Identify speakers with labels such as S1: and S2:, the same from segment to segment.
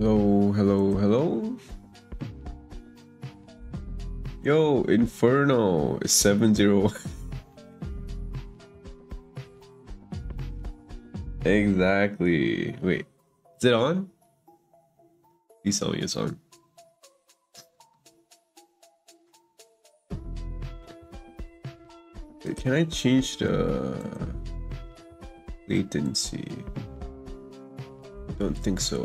S1: Hello, hello, hello. Yo, Inferno is 7-0. exactly. Wait, is it on? Please tell me it's on. Wait, can I change the latency? Don't think so.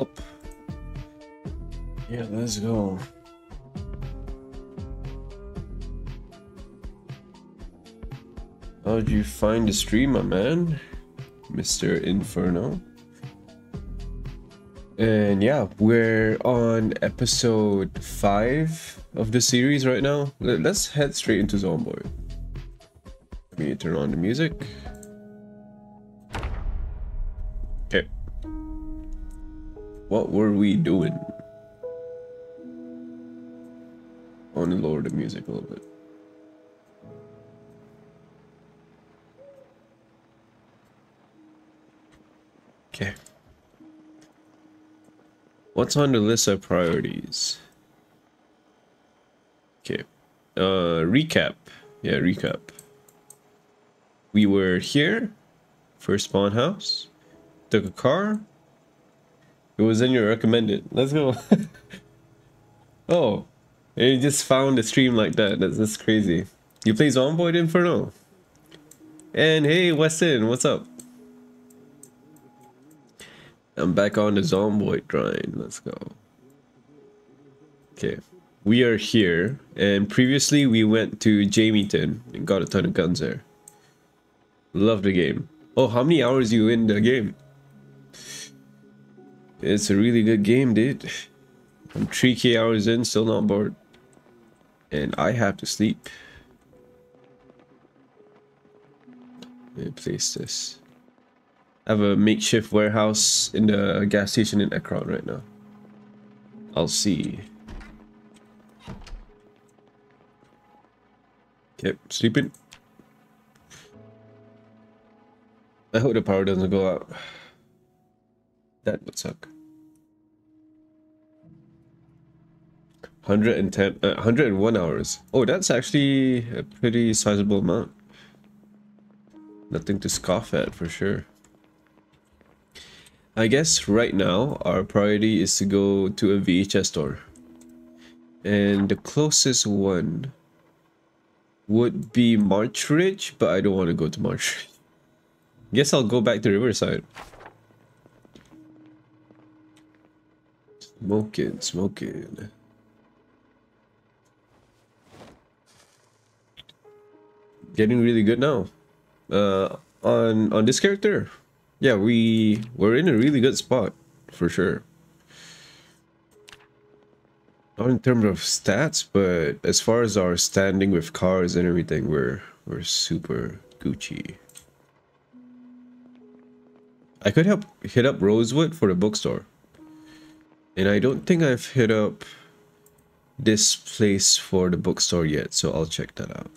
S1: Up. Yeah, let's go. How'd you find the stream, my man? Mr. Inferno. And yeah, we're on episode 5 of the series right now. Let's head straight into Zomboid. Let me turn on the music. What were we doing? To lower the music a little bit. Okay. What's on the list of priorities? Okay. Uh, recap. Yeah, recap. We were here. First spawn house. Took a car. It was in your recommended. Let's go. oh. You just found a stream like that. That's, that's crazy. You play Zomboid Inferno? And hey, Weston, what's up? I'm back on the Zomboid grind. Let's go. Okay. We are here. And previously we went to Jamieton and got a ton of guns there. Love the game. Oh, how many hours you in the game? It's a really good game, dude. I'm 3k hours in, still not bored. And I have to sleep. Let me place this. I have a makeshift warehouse in the gas station in Ekron right now. I'll see. Okay, sleeping. I hope the power doesn't go out. That would suck. 110, uh, 101 hours. Oh, that's actually a pretty sizable amount. Nothing to scoff at for sure. I guess right now our priority is to go to a VHS store. And the closest one would be March Ridge, but I don't want to go to March. Guess I'll go back to Riverside. Smoking, smoking. Getting really good now. Uh, on on this character, yeah, we we're in a really good spot for sure. Not in terms of stats, but as far as our standing with cars and everything, we're we're super Gucci. I could help hit up Rosewood for the bookstore. And I don't think I've hit up this place for the bookstore yet, so I'll check that out.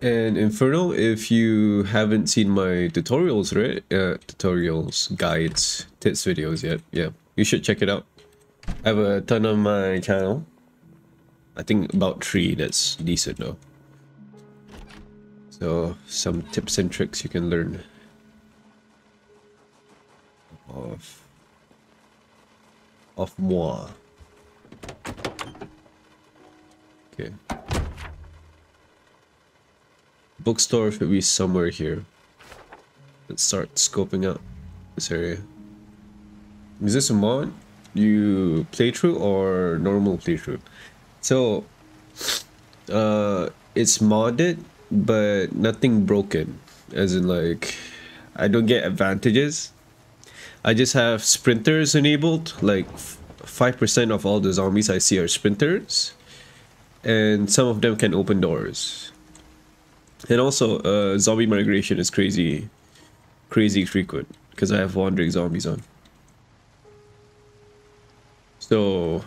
S1: And Inferno, if you haven't seen my tutorials, right? Uh, tutorials, guides, tips videos yet, yeah, you should check it out. I have a ton on my channel. I think about three, that's decent though. So, some tips and tricks you can learn. Of... Of moi. Okay bookstore should be somewhere here. Let's start scoping out this area. Is this a mod? You playthrough or normal playthrough? So, uh, it's modded, but nothing broken. As in like, I don't get advantages. I just have sprinters enabled, like 5% of all the zombies I see are sprinters. And some of them can open doors. And also, uh, zombie migration is crazy, crazy frequent because I have wandering zombies on. So,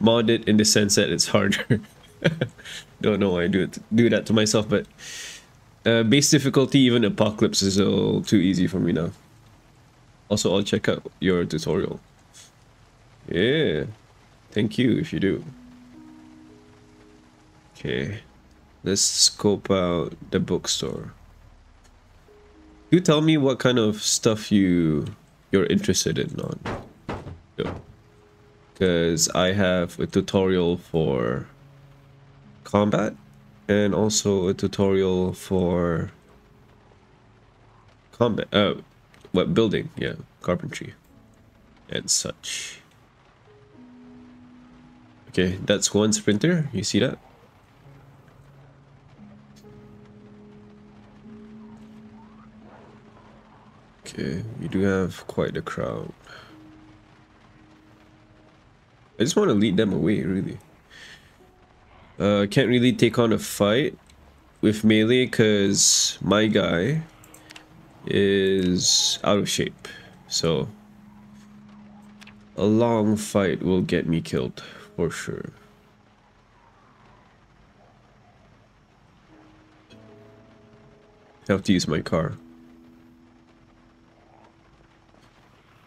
S1: modded in the sense that it's harder. Don't know why I do it do that to myself, but uh, base difficulty, even Apocalypse is a little too easy for me now. Also, I'll check out your tutorial. Yeah, thank you if you do. Okay, let's scope out the bookstore. You tell me what kind of stuff you you're interested in on. Because I have a tutorial for combat and also a tutorial for combat uh what building yeah carpentry and such. Okay that's one sprinter you see that? Okay we do have quite a crowd. I just want to lead them away really uh, can't really take on a fight with melee because my guy is out of shape. So a long fight will get me killed for sure. have to use my car.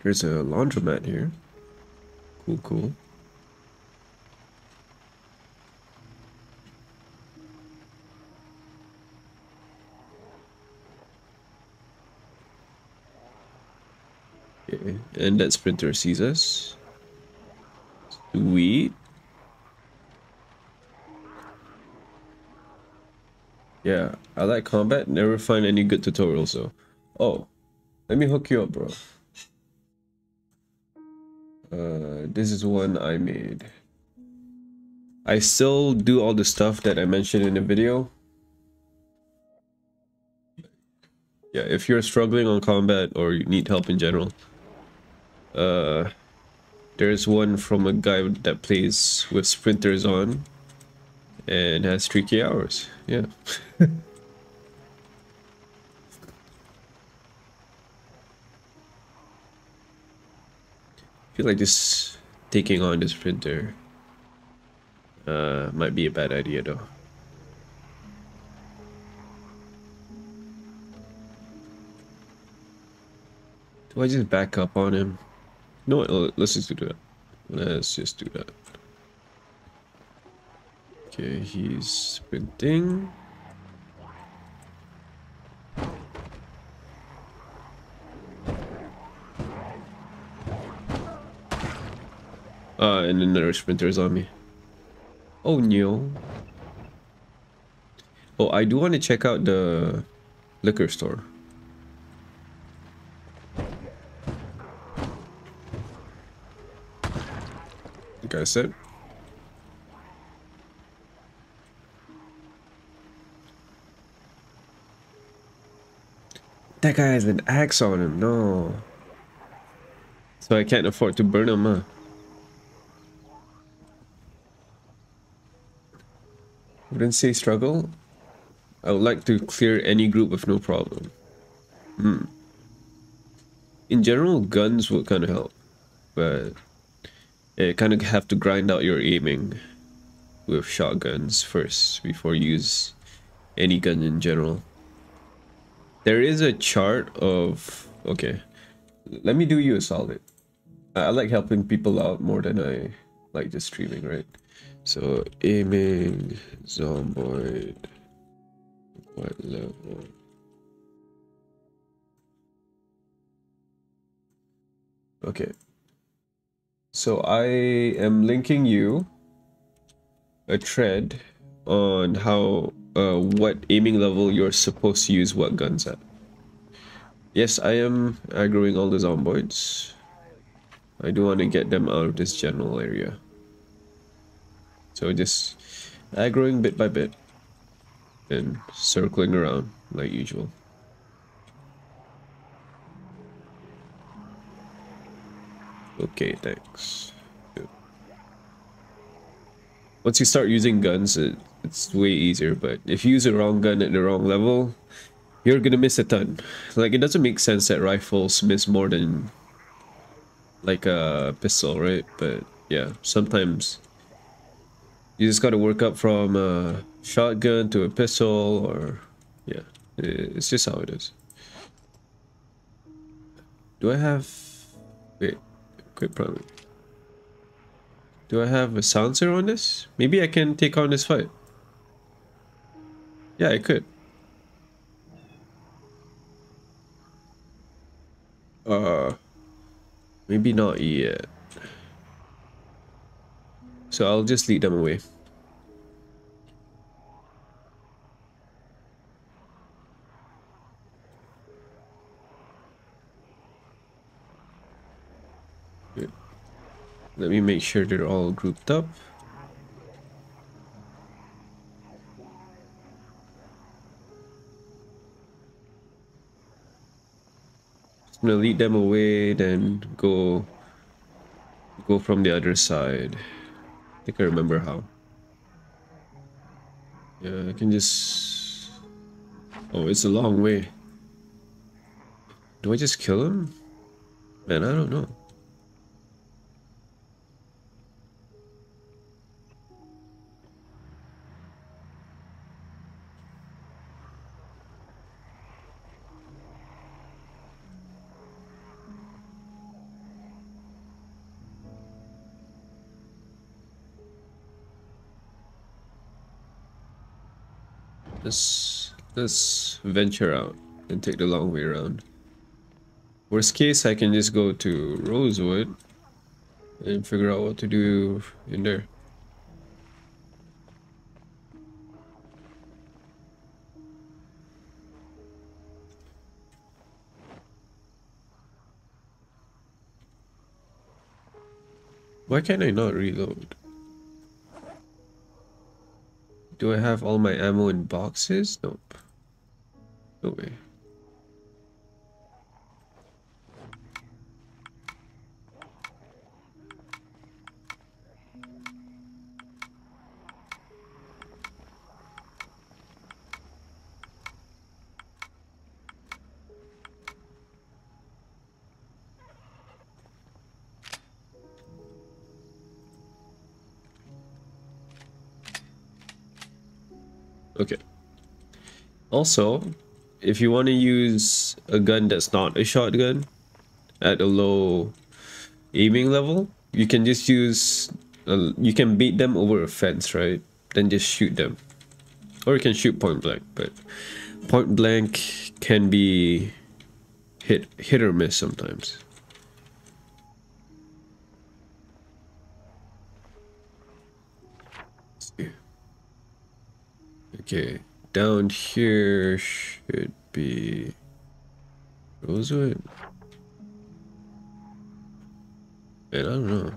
S1: There's a laundromat here. Cool, cool. Okay, and that sprinter sees us. Sweet. Yeah, I like combat. Never find any good tutorials though. Oh, let me hook you up, bro. Uh, this is one I made. I still do all the stuff that I mentioned in the video. Yeah, if you're struggling on combat or you need help in general, uh, there's one from a guy that plays with sprinters on and has 3k hours. Yeah. I feel like just taking on this sprinter uh, might be a bad idea though. Do I just back up on him? No, let's just do that. Let's just do that. Okay, he's sprinting. Uh, and another sprinter is on me. Oh no. Oh, I do want to check out the liquor store. Like I said. That guy has an axe on him, no. So I can't afford to burn him, huh? Wouldn't say struggle. I would like to clear any group with no problem. Hmm. In general, guns would kind of help, but you kind of have to grind out your aiming with shotguns first before you use any gun in general. There is a chart of... Okay, let me do you a solid. I like helping people out more than I like just streaming, right? So, aiming, zomboid, what level? Okay, so I am linking you a thread on how uh, what aiming level you're supposed to use what guns at. Yes, I am aggroing all the zomboids. I do want to get them out of this general area. So just aggroing bit by bit and circling around like usual. Okay, thanks. Once you start using guns, it, it's way easier, but if you use the wrong gun at the wrong level, you're gonna miss a ton. Like, it doesn't make sense that rifles miss more than like a pistol, right? But yeah, sometimes You just got to work up from a shotgun to a pistol, or yeah, it's just how it is. Do I have? Wait, quick problem. Do I have a silencer on this? Maybe I can take on this fight. Yeah, I could. Uh, maybe not yet. So I'll just lead them away. Let me make sure they're all grouped up. I'm gonna lead them away, then go go from the other side. I think I remember how. Yeah, I can just... Oh, it's a long way. Do I just kill him? Man, I don't know. Let's let's venture out and take the long way around. Worst case, I can just go to Rosewood and figure out what to do in there. Why can't I not reload? Do I have all my ammo in boxes? Nope. No way. Okay. Also, if you want to use a gun that's not a shotgun at a low aiming level, you can just use, uh, you can beat them over a fence, right? Then just shoot them. Or you can shoot point blank, but point blank can be hit, hit or miss sometimes. Okay, down here should be What was it? Man, I don't know.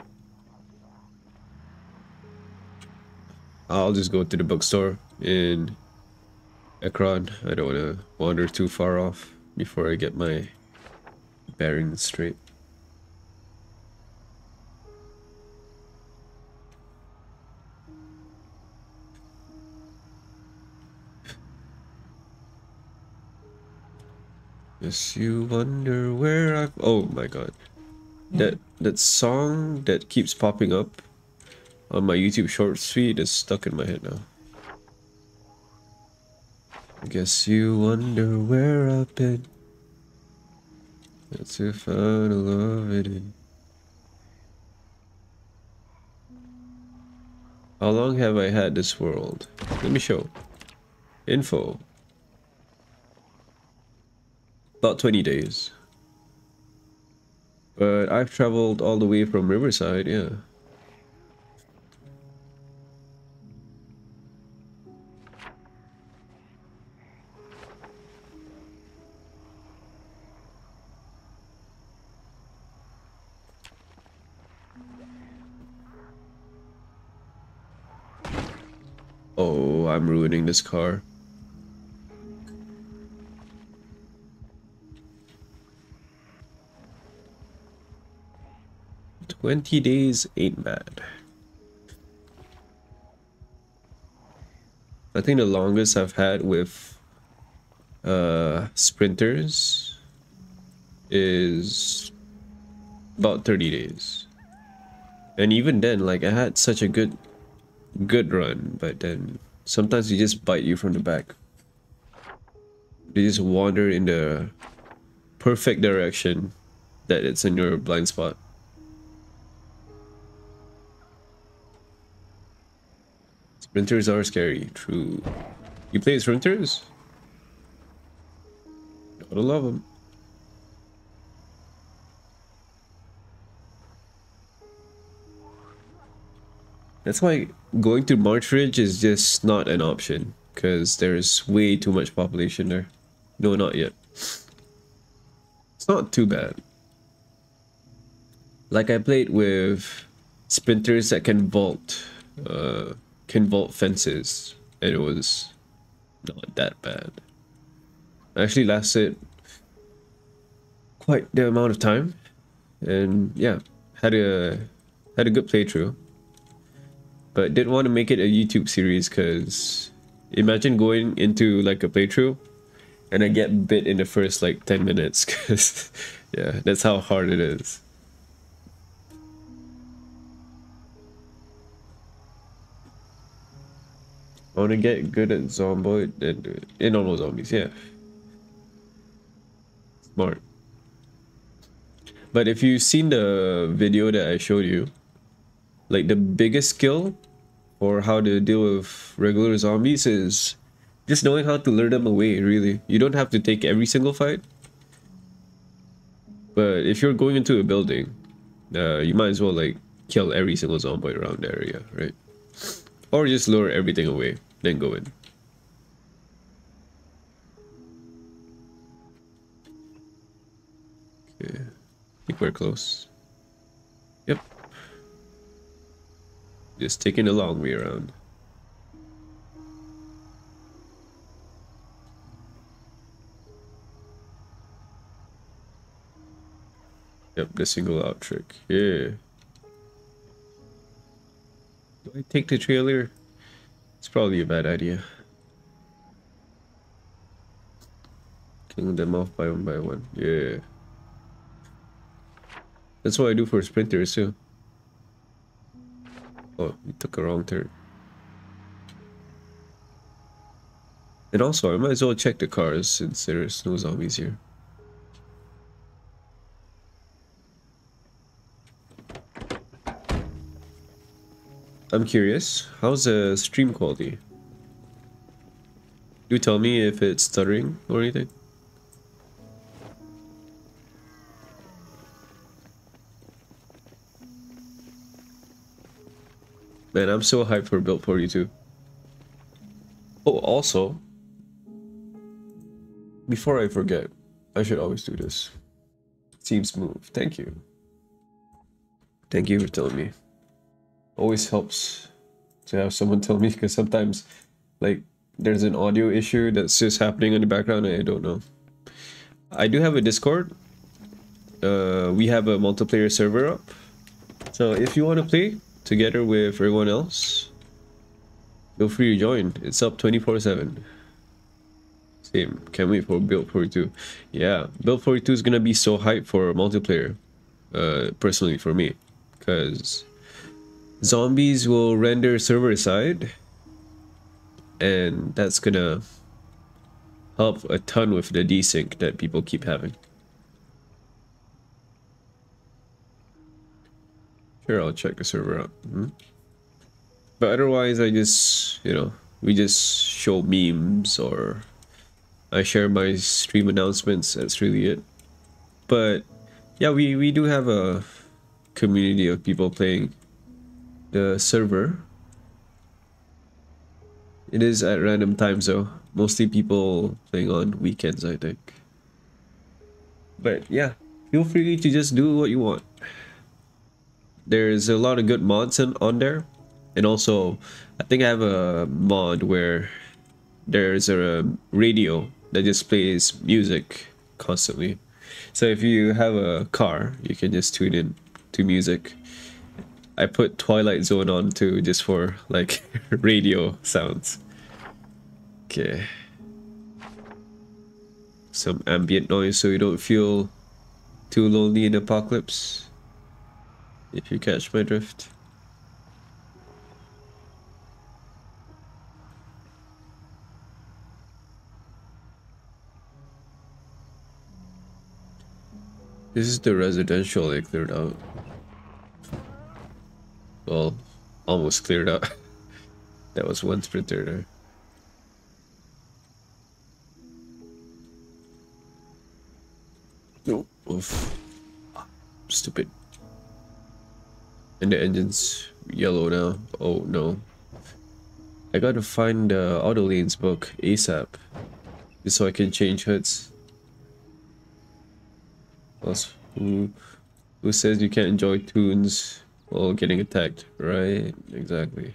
S1: I'll just go to the bookstore in Ekron. I don't want to wander too far off before I get my bearings straight. Yes, you wonder where I've... Oh my god. That that song that keeps popping up on my YouTube shorts feed is stuck in my head now. I guess you wonder where I've been. That's if I love it in. How long have I had this world? Let me show. Info. About 20 days. But I've traveled all the way from Riverside, yeah. Oh, I'm ruining this car. 20 days ain't bad. I think the longest I've had with uh, sprinters is about 30 days. And even then, like I had such a good good run, but then sometimes they just bite you from the back. They just wander in the perfect direction that it's in your blind spot. Sprinters are scary, true. You play sprinters? Gotta love them. That's why going to March Ridge is just not an option because there's way too much population there. No, not yet. It's not too bad. Like I played with sprinters that can vault, uh, can vault fences, and it was not that bad. actually lasted quite the amount of time, and yeah, had a had a good playthrough but didn't want to make it a YouTube series because imagine going into like a playthrough and I get bit in the first like 10 minutes because yeah, that's how hard it is. I want to get good at zombie and in normal zombies, yeah. Smart. But if you've seen the video that I showed you, like the biggest skill or how to deal with regular zombies is just knowing how to lure them away really. You don't have to take every single fight. But if you're going into a building uh, you might as well like kill every single zombie around the area right? Or just lure everything away then go in okay I think we're close yep just taking a long way around. Yep, the single out trick. Yeah. Do I take the trailer? It's probably a bad idea. Killing them off by one by one. Yeah. That's what I do for sprinters too. Oh, you took a wrong turn. And also, I might as well check the cars since there's no zombies here. I'm curious, how's the stream quality? Do tell me if it's stuttering or anything? Man, I'm so hyped for Build 42. Oh, also, before I forget, I should always do this. Team smooth. Thank you. Thank you for telling me. Always helps to have someone tell me because sometimes, like, there's an audio issue that's just happening in the background I don't know. I do have a Discord. Uh, we have a multiplayer server up. So if you want to play, together with everyone else, feel free to join. It's up 24-7. Same. Can't wait for Build 42. Yeah, Build 42 is gonna be so hype for multiplayer. Uh, personally for me, because zombies will render server side, and that's gonna help a ton with the desync that people keep having. Here, I'll check the server out. Mm -hmm. But otherwise, I just, you know, we just show memes or I share my stream announcements. That's really it. But yeah, we, we do have a community of people playing the server. It is at random times though. Mostly people playing on weekends, I think. But yeah, feel free to just do what you want there's a lot of good mods in, on there and also I think I have a mod where there's a radio that just plays music constantly so if you have a car you can just tune in to music I put Twilight Zone on too, just for like radio sounds. Okay. Some ambient noise so you don't feel too lonely in apocalypse. If you catch my drift. This is the residential they cleared out. Well, almost cleared out. that was one sprinter there. Oof. Stupid. And the engine's yellow now. Oh no. I gotta find the auto lanes book ASAP. Just so I can change hoods. Plus, who, who says you can't enjoy tunes while getting attacked? Right, exactly.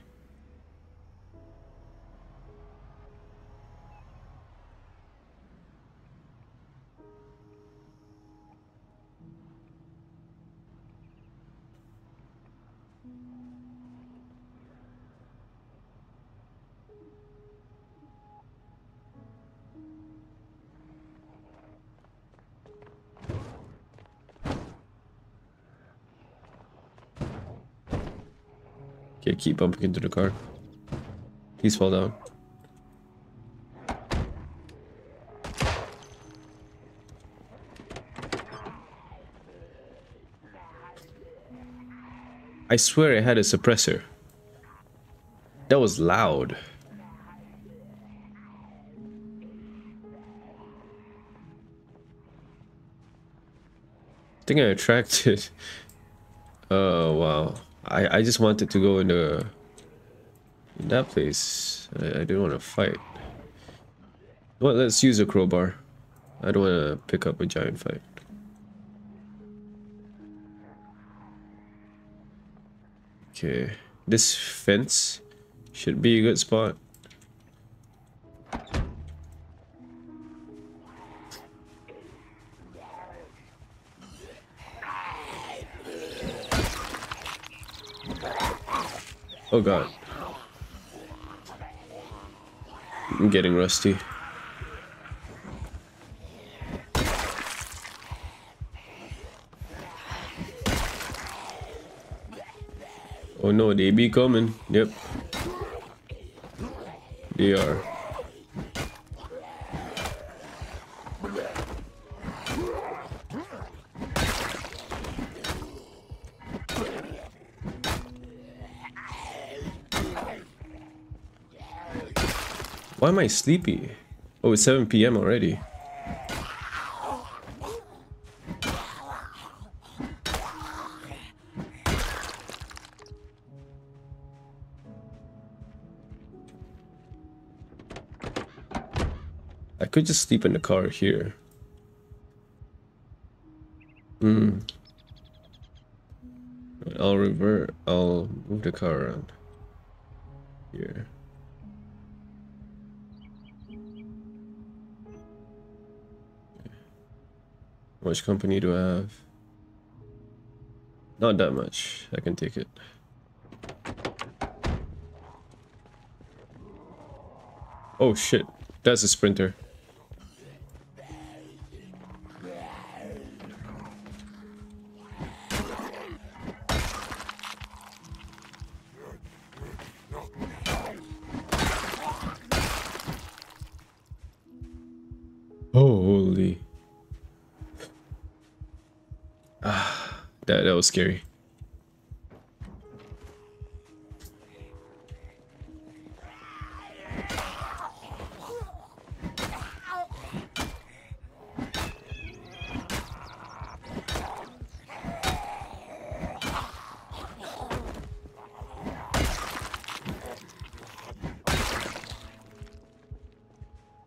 S1: Okay, keep bumping into the car. Please fall down. I swear I had a suppressor. That was loud. I think I attracted. Oh, wow. I, I just wanted to go in, the, in that place. I, I didn't want to fight. Well, let's use a crowbar. I don't want to pick up a giant fight. Okay, this fence should be a good spot. Oh god. I'm getting rusty. Oh no, they be coming. Yep. They are. Why am I sleepy? Oh, it's 7 p.m. already. I could just sleep in the car here. Hmm. I'll revert. I'll move the car around. Much company do I have? Not that much. I can take it. Oh shit. That's a sprinter. Scary.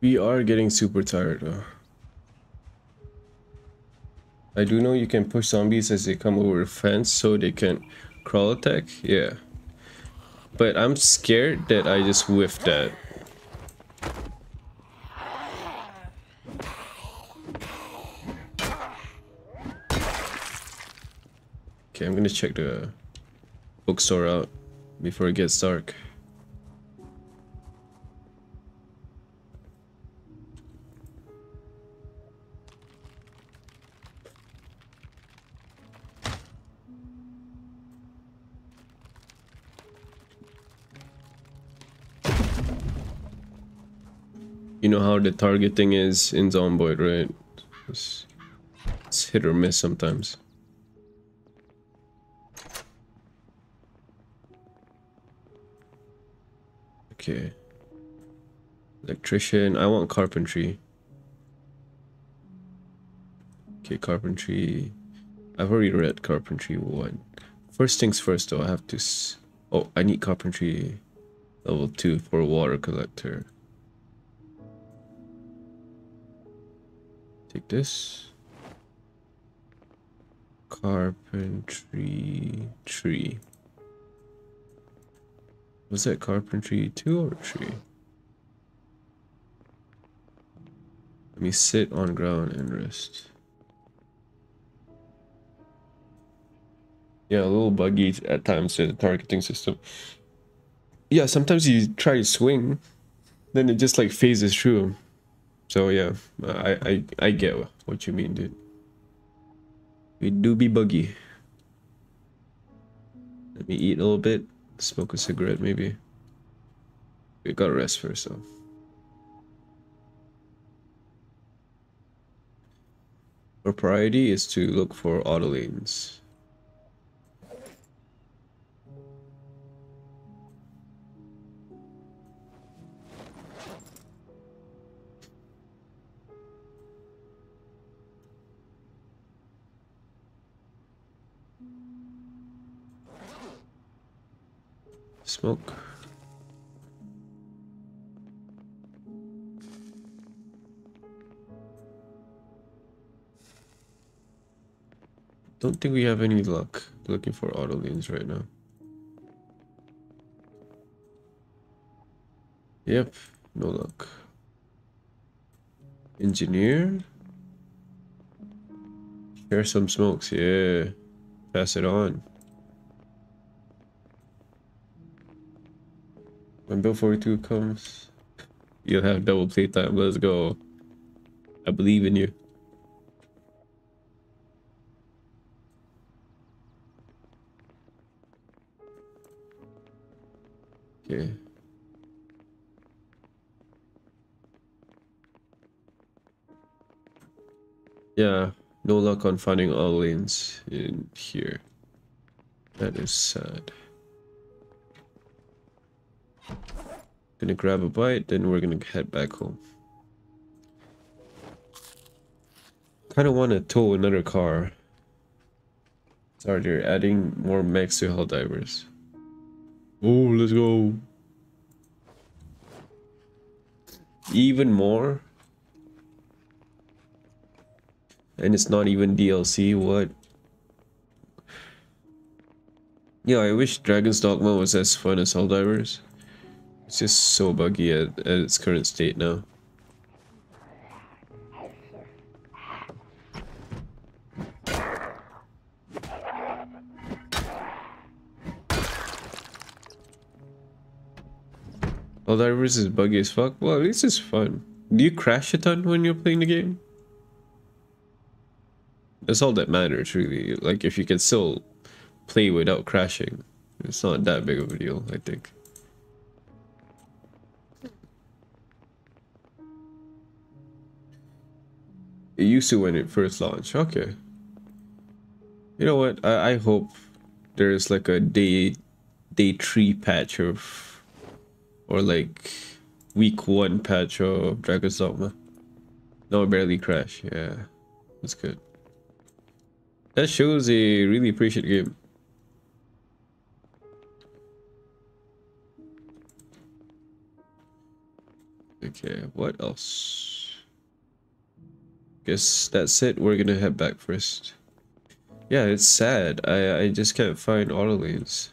S1: We are getting super tired though. I do know you can push zombies as they come over the fence so they can crawl attack. Yeah. But I'm scared that I just whiffed that. Okay, I'm gonna check the bookstore out before it gets dark. You know how the targeting is in Zomboid, right? It's, it's hit or miss sometimes. Okay. Electrician. I want carpentry. Okay, carpentry. I've already read carpentry 1. First things first though, I have to... oh, I need carpentry level 2 for a water collector. Take this. Carpentry tree. Was that carpentry 2 or tree? Let me sit on ground and rest. Yeah, a little buggy at times the targeting system. Yeah, sometimes you try to swing, then it just like phases through. So yeah, I I I get what you mean, dude. It do be buggy. Let me eat a little bit, smoke a cigarette maybe. We gotta rest first though. Our priority is to look for auto lanes. Smoke. Don't think we have any luck looking for auto lanes right now. Yep, no luck. Engineer? Share some smokes, yeah. Pass it on. When Build 42 comes, you'll have double playtime. Let's go. I believe in you. Okay. Yeah, no luck on finding all lanes in here. That is sad. Gonna grab a bite, then we're gonna head back home. Kinda wanna tow another car. Sorry, they're adding more mechs to Helldivers. Oh, let's go. Even more? And it's not even DLC, what? Yeah, I wish Dragon's Dogma was as fun as Helldivers. It's just so buggy at, at its current state now. Oh, Helldivers is buggy as fuck. Well, at least it's fun. Do you crash a ton when you're playing the game? That's all that matters, really. Like, if you can still play without crashing, it's not that big of a deal, I think. It used to when it first launched. Okay. You know what? I, I hope there's like a day day three patch of or like week one patch of Dragon's Dogma. No, barely crash. Yeah, that's good. That shows a really appreciate game. Okay, what else? Guess that's it. We're gonna head back first. Yeah, it's sad. I, I just can't find auto lanes.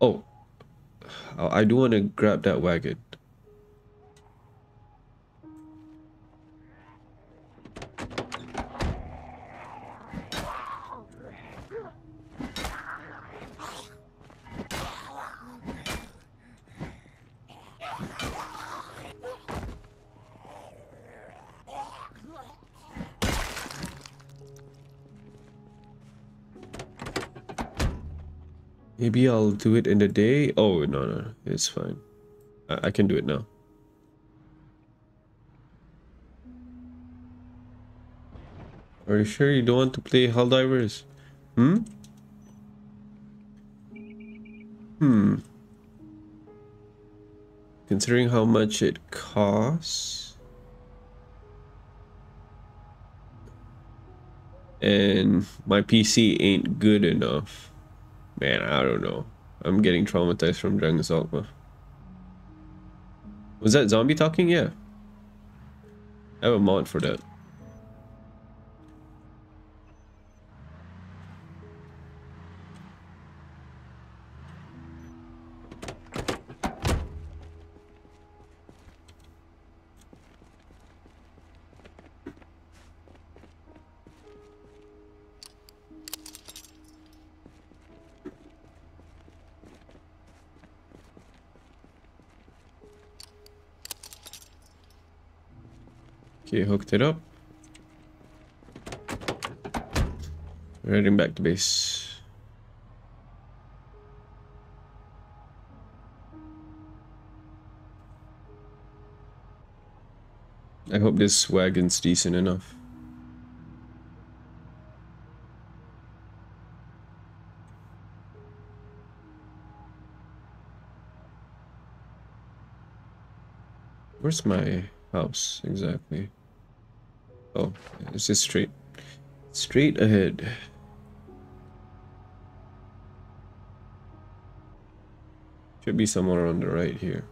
S1: Oh. I do want to grab that wagon. Maybe I'll do it in the day. Oh, no, no, it's fine. I, I can do it now. Are you sure you don't want to play Helldivers? Hmm? Hmm. Considering how much it costs... And my PC ain't good enough. Man, I don't know. I'm getting traumatized from Dragon's Dogma. Was that zombie talking? Yeah. I have a mod for that. Hooked it up. Heading back to base. I hope this wagon's decent enough. Where's my house exactly? Oh, it's just straight. Straight ahead. Should be somewhere on the right here.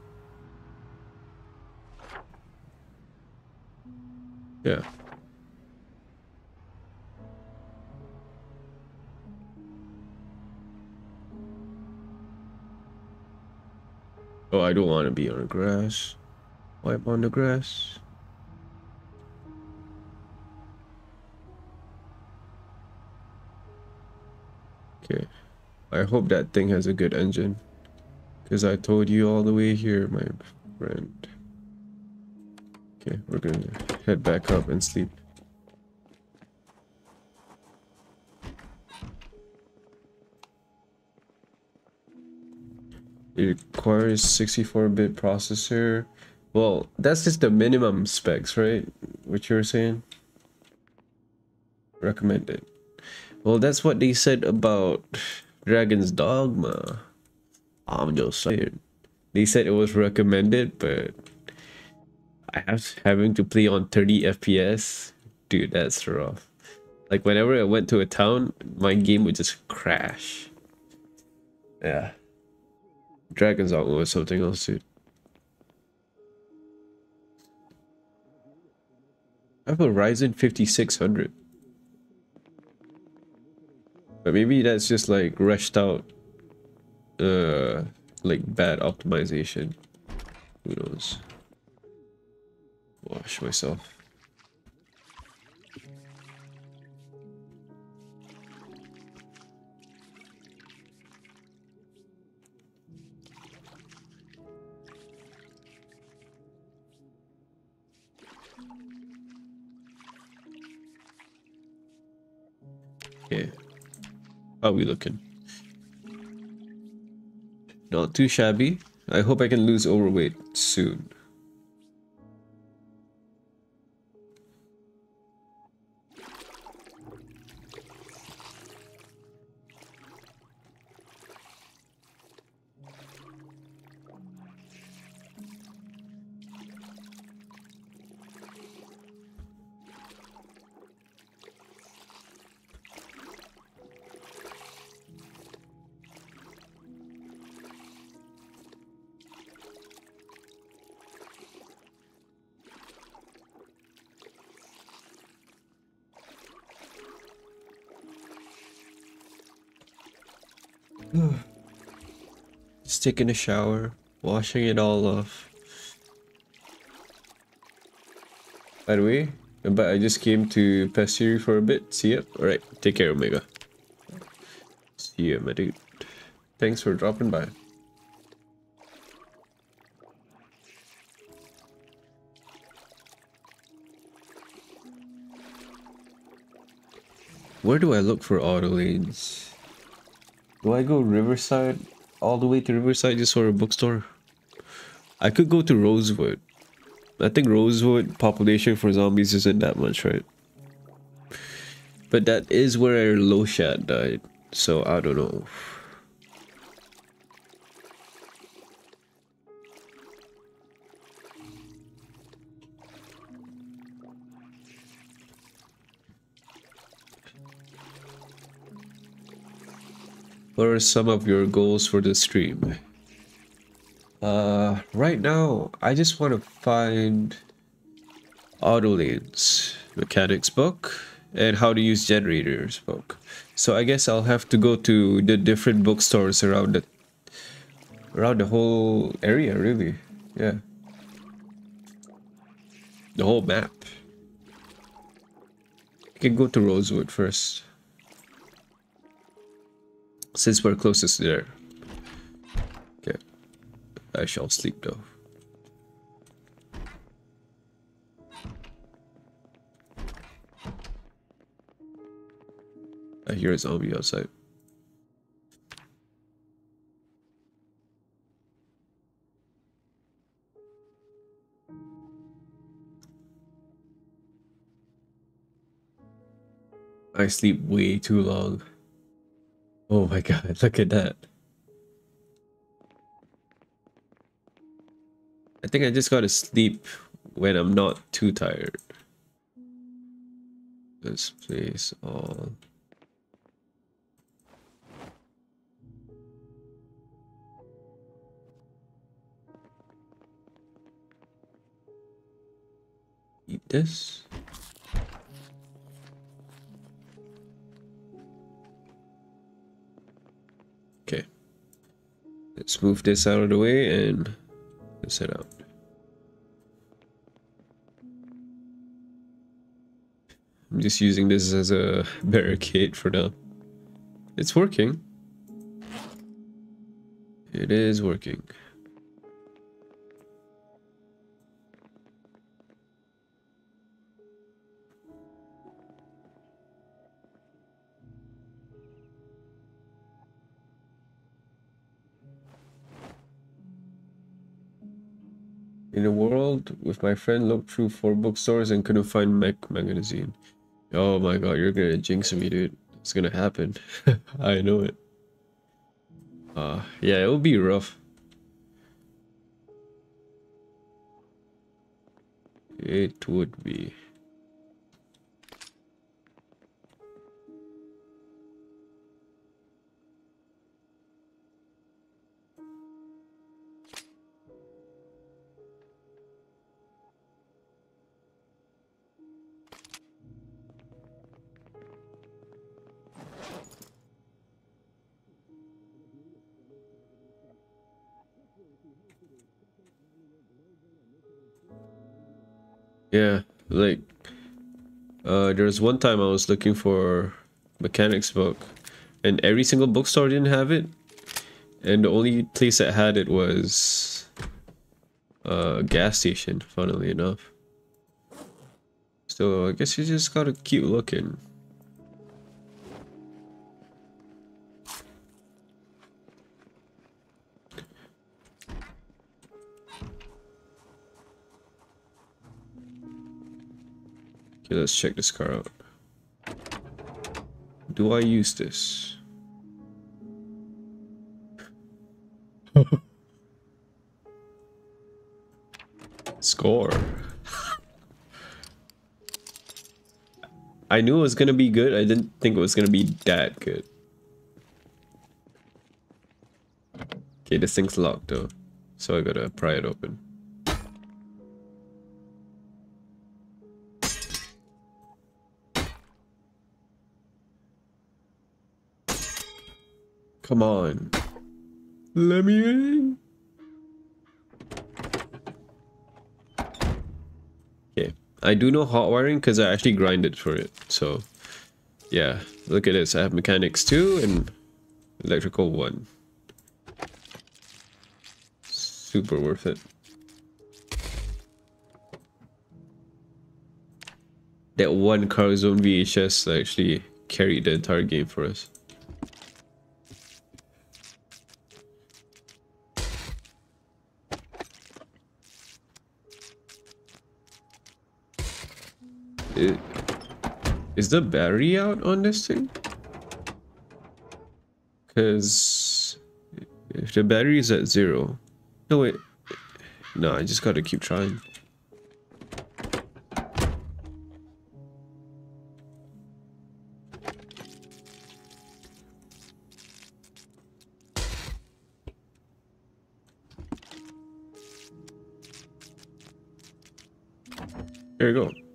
S1: Yeah. Oh, I don't want to be on the grass. Wipe on the grass. I hope that thing has a good engine. Because I told you all the way here, my friend. Okay, we're gonna head back up and sleep. It requires 64-bit processor. Well, that's just the minimum specs, right? What you were saying? Recommended. Well, that's what they said about Dragon's Dogma. I'm just saying. They said it was recommended, but I have having to play on 30 FPS. Dude, that's rough. Like whenever I went to a town, my game would just crash. Yeah. Dragon's Dogma was something else, dude. I have a Ryzen 5600. But maybe that's just like rushed out, uh, like bad optimization. Who knows? Wash myself. Okay. Are we looking? Not too shabby. I hope I can lose overweight soon. Just taking a shower, washing it all off. By the way, but I just came to Pastiri for a bit. See ya. Alright, take care, Omega. See ya, my dude. Thanks for dropping by. Where do I look for auto lanes? Do I go Riverside? All the way to Riverside just for a bookstore? I could go to Rosewood. I think Rosewood population for zombies isn't that much, right? But that is where Loshat died, so I don't know. What are some of your goals for the stream? Uh, right now, I just want to find auto lanes, mechanics book, and how to use generators book. So I guess I'll have to go to the different bookstores around the around the whole area, really. Yeah. The whole map. I can go to Rosewood first since we're closest there. Okay. I shall sleep though. I hear a zombie outside. I sleep way too long. Oh my god, look at that. I think I just gotta sleep when I'm not too tired. Let's place all. Eat this. Let's move this out of the way and let's head out. I'm just using this as a barricade for now. It's working. It is working. In a world with my friend looked through four bookstores and couldn't find Mech magazine. Oh my god, you're gonna jinx me, dude. It's gonna happen. I know it. Uh, yeah, it will be rough. It would be. Yeah, like uh there was one time I was looking for mechanics book and every single bookstore didn't have it. And the only place that had it was a gas station, funnily enough. So I guess you just gotta keep looking. Let's check this car out. Do I use this? Score. I knew it was gonna be good. I didn't think it was gonna be that good. Okay, this thing's locked though. So I gotta pry it open. Come on. Let me in. Okay. I do know hot wiring because I actually grinded for it. So, yeah. Look at this. I have mechanics 2 and electrical 1. Super worth it. That one Carzone VHS actually carried the entire game for us. Is the battery out on this thing? Because if the battery is at zero... No, wait. No, I just gotta keep trying. There you go.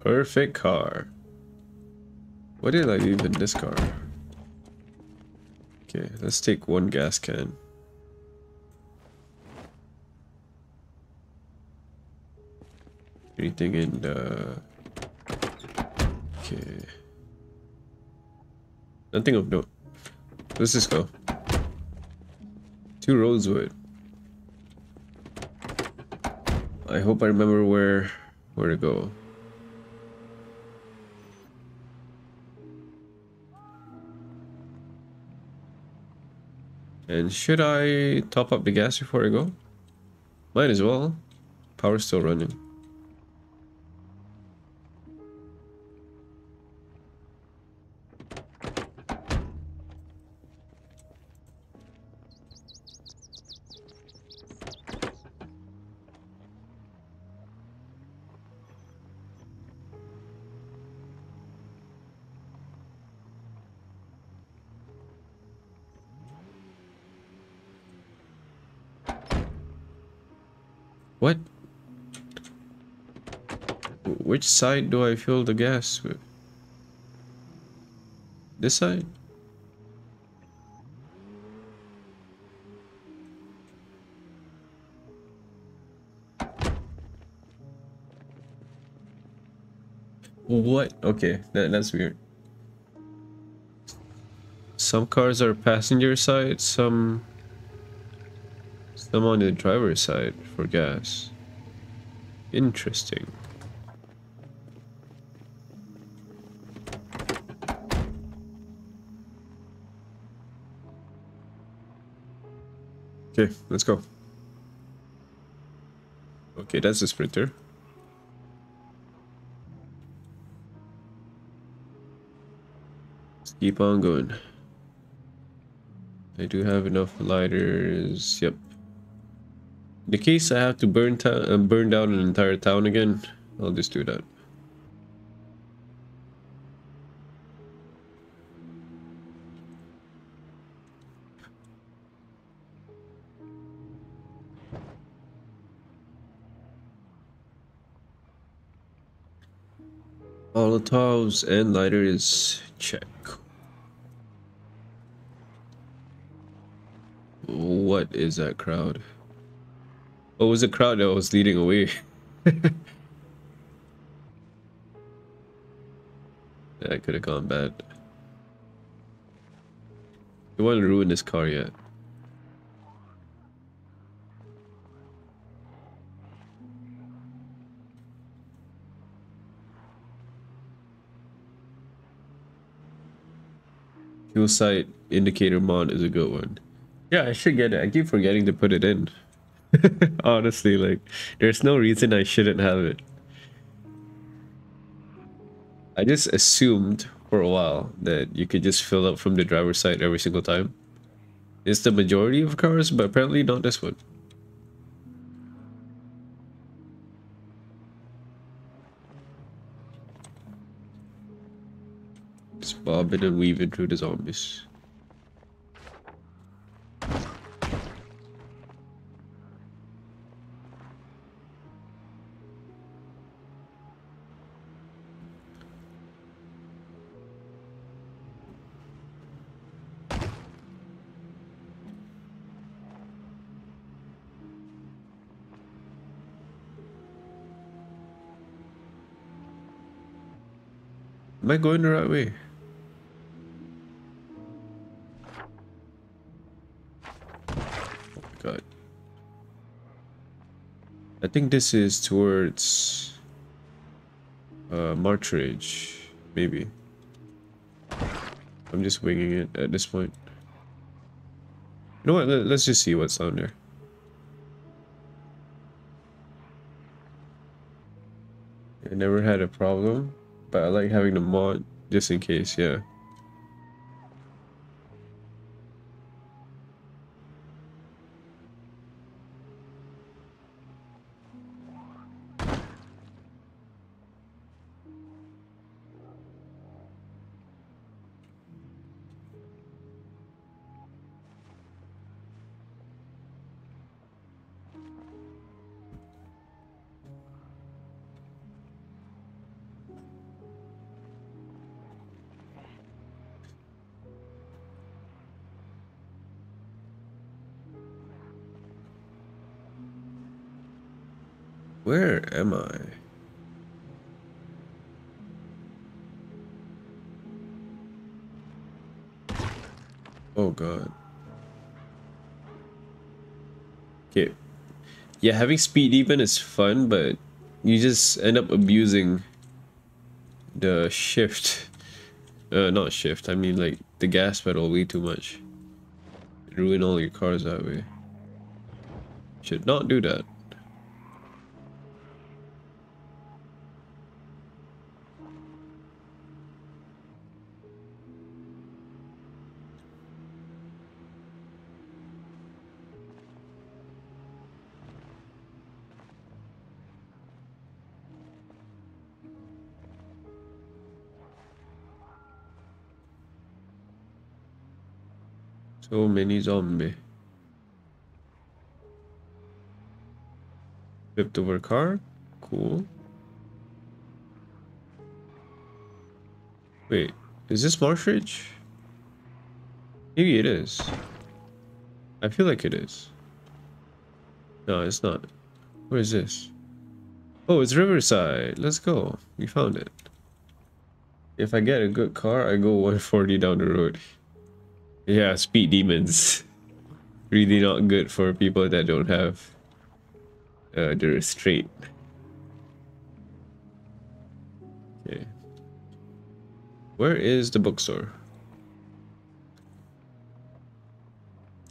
S1: Perfect car. What did I leave in this car? Okay, let's take one gas can. Anything in the... Okay. Nothing of note. Let's just go. To rosewood. I hope I remember where where to go. And should I top up the gas before I go? Might as well. Power's still running. Side do I fill the gas with? This side? What? Okay, that, that's weird. Some cars are passenger side, some some on the driver's side for gas. Interesting. Okay, let's go. Okay, that's the sprinter. Let's keep on going. I do have enough lighters. Yep, in the case I have to burn, uh, burn down an entire town again, I'll just do that. Molotovs and lighters check. What is that crowd? Oh, what was the crowd that was leading away? that could have gone bad. You want to ruin this car yet. Fuel side indicator mod is a good one. Yeah, I should get it. I keep forgetting to put it in. Honestly, like, there's no reason I shouldn't have it. I just assumed for a while that you could just fill up from the driver's side every single time. It's the majority of cars, but apparently not this one. Bobbing and weaving through the zombies. Am I going the right way? Think this is towards uh, March Ridge, maybe. I'm just winging it at this point. You know what, let's just see what's on there. I never had a problem, but I like having the mod just in case, yeah. Yeah, having speed even is fun, but you just end up abusing the shift. Uh, not shift, I mean like the gas pedal way too much. Ruin all your cars that way. Should not do that. Zombie. Flipped over car. Cool. Wait, is this March Ridge? Maybe it is. I feel like it is. No, it's not. Where is this? Oh, it's Riverside. Let's go. We found it. If I get a good car, I go 140 down the road. Yeah, speed demons. really not good for people that don't have uh, the restraint. Okay. Where is the bookstore?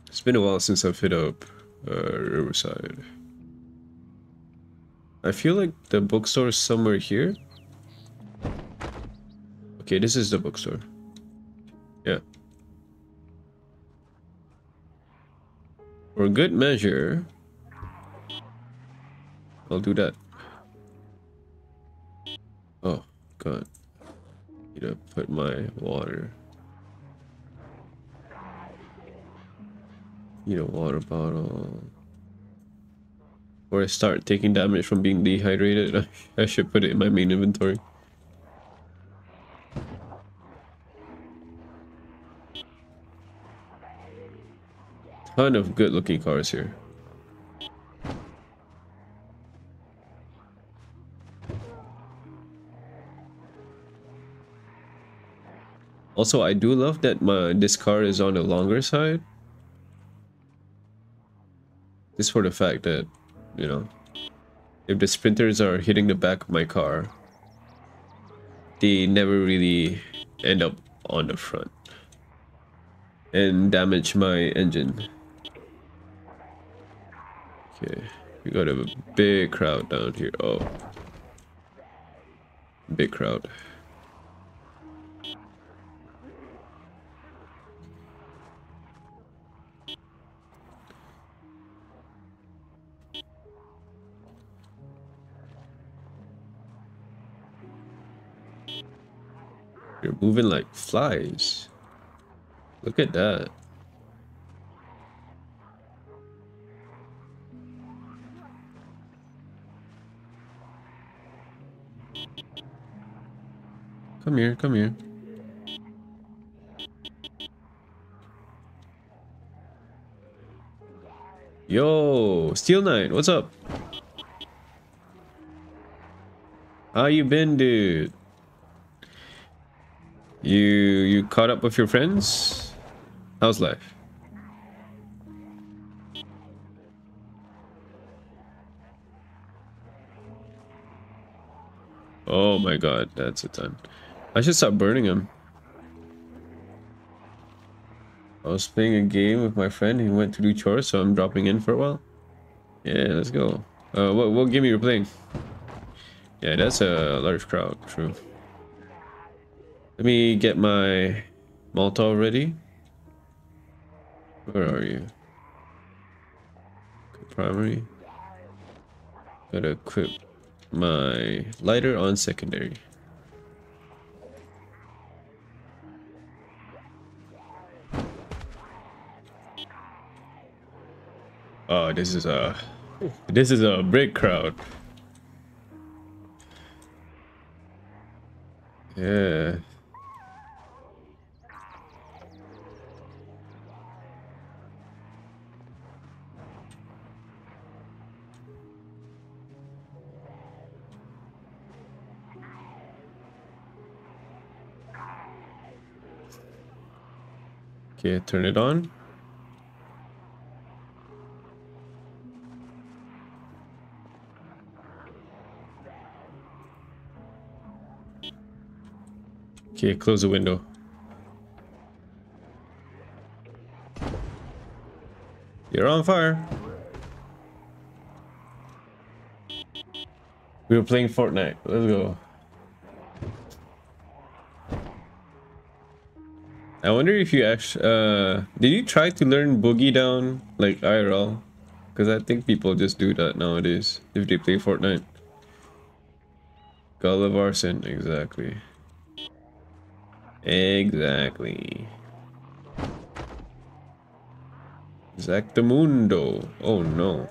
S1: It's been a while since I've hit up uh, Riverside. I feel like the bookstore is somewhere here. Okay, this is the bookstore. Yeah. For good measure, I'll do that. Oh, God. Need to put my water. Need a water bottle. Or I start taking damage from being dehydrated, I should put it in my main inventory. Ton of good looking cars here. Also, I do love that my this car is on the longer side. Just for the fact that, you know, if the sprinters are hitting the back of my car, they never really end up on the front and damage my engine. Okay, we got a big crowd down here. Oh, big crowd. You're moving like flies. Look at that. Come here, come here. Yo, Steel Knight, what's up? How you been, dude? You you caught up with your friends? How's life? Oh my god, that's a ton. I should stop burning him. I was playing a game with my friend. He went to do chores, so I'm dropping in for a while. Yeah, let's go. Uh, what, what game are you playing? Yeah, that's a large crowd, true. Let me get my Molotov ready. Where are you? Primary. Gotta equip my lighter on secondary. Oh, this is a this is a big crowd. Yeah. Okay, turn it on. Okay, close the window. You're on fire. We were playing Fortnite. Let's go. I wonder if you actually, uh, did you try to learn Boogie Down, like IRL? Because I think people just do that nowadays, if they play Fortnite. Gullivarson, exactly. Exactly. Exactamundo. Oh no.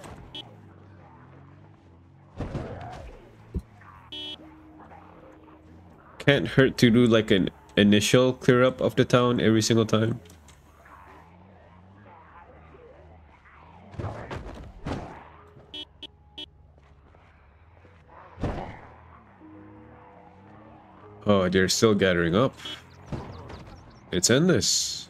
S1: Can't hurt to do like an initial clear up of the town every single time. Oh, they're still gathering up. It's endless.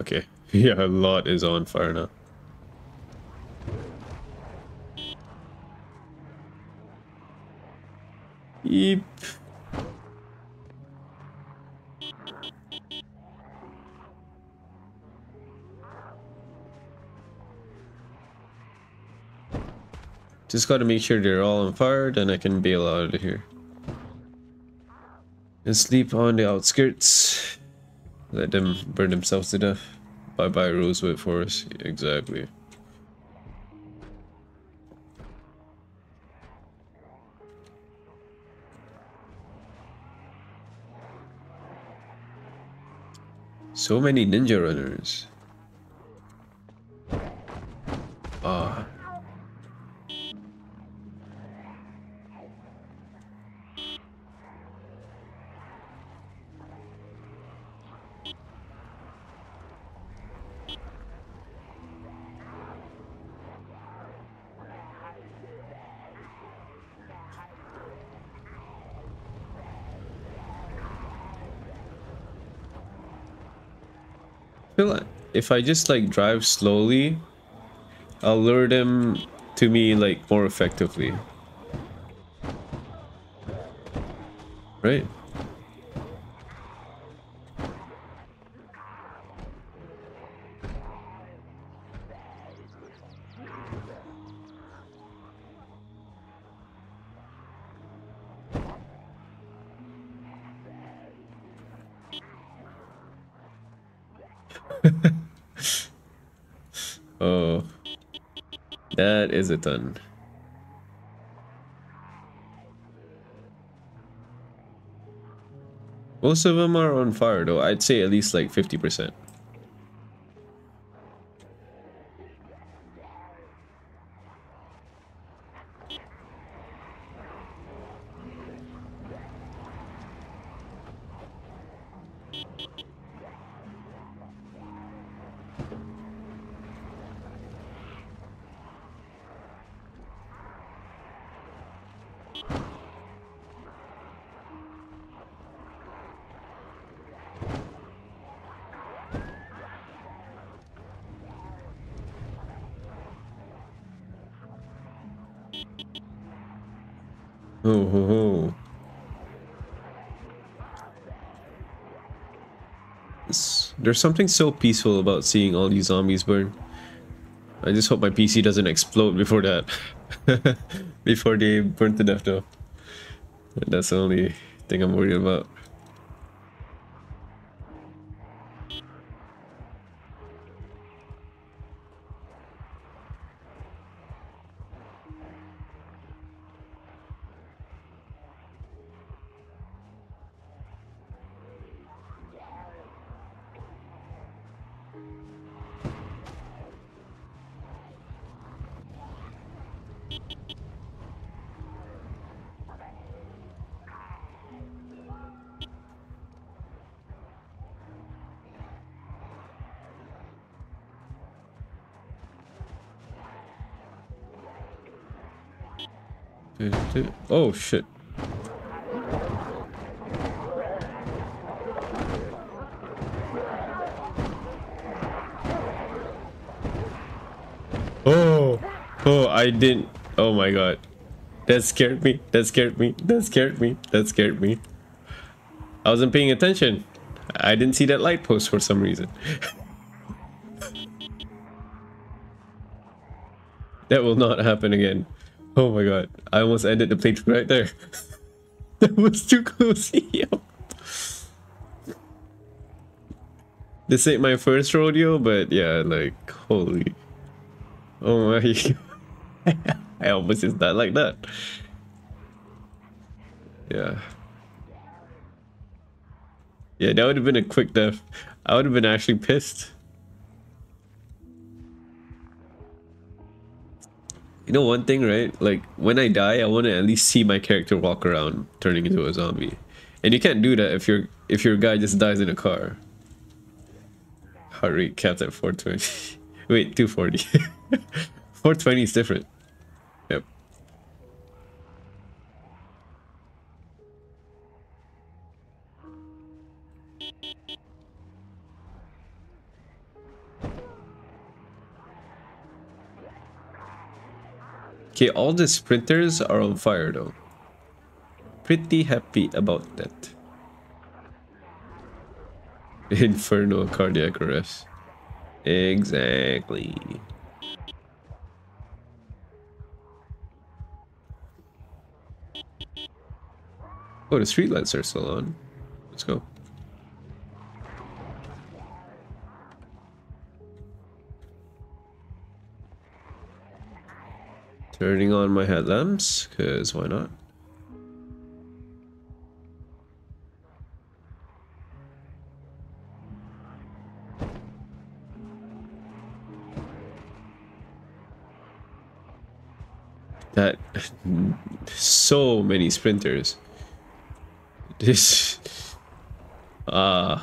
S1: Okay. Yeah, a lot is on fire now. Yep. Just gotta make sure they're all on fire, then I can bail out of here. And sleep on the outskirts. Let them burn themselves to death. Bye bye Rosewood Forest. Exactly. So many ninja runners. Ah. feel like if I just like drive slowly, I'll lure them to me like more effectively. Right? oh. That is a ton. Most of them are on fire though. I'd say at least like 50%. There's something so peaceful about seeing all these zombies burn. I just hope my PC doesn't explode before that. before they burn to death though. That's the only thing I'm worried about. Oh shit. Oh, oh, I didn't. Oh my god. That scared me. That scared me. That scared me. That scared me. I wasn't paying attention. I didn't see that light post for some reason. that will not happen again. Oh my god. I almost ended the playthrough right there. that was too close. This ain't my first rodeo, but yeah, like, holy. Oh my. god. I almost just died like that. Yeah. Yeah, that would have been a quick death. I would have been actually pissed. Know one thing, right? Like, when I die, I want to at least see my character walk around turning into a zombie. And you can't do that if your if your guy just dies in a car. Heart rate capped at 420. Wait, 240. 420 is different. Okay, all the sprinters are on fire though. Pretty happy about that. Inferno cardiac arrest. Exactly. Oh, the streetlights are still on. Let's go. Turning on my headlamps, because why not? That so many sprinters. This uh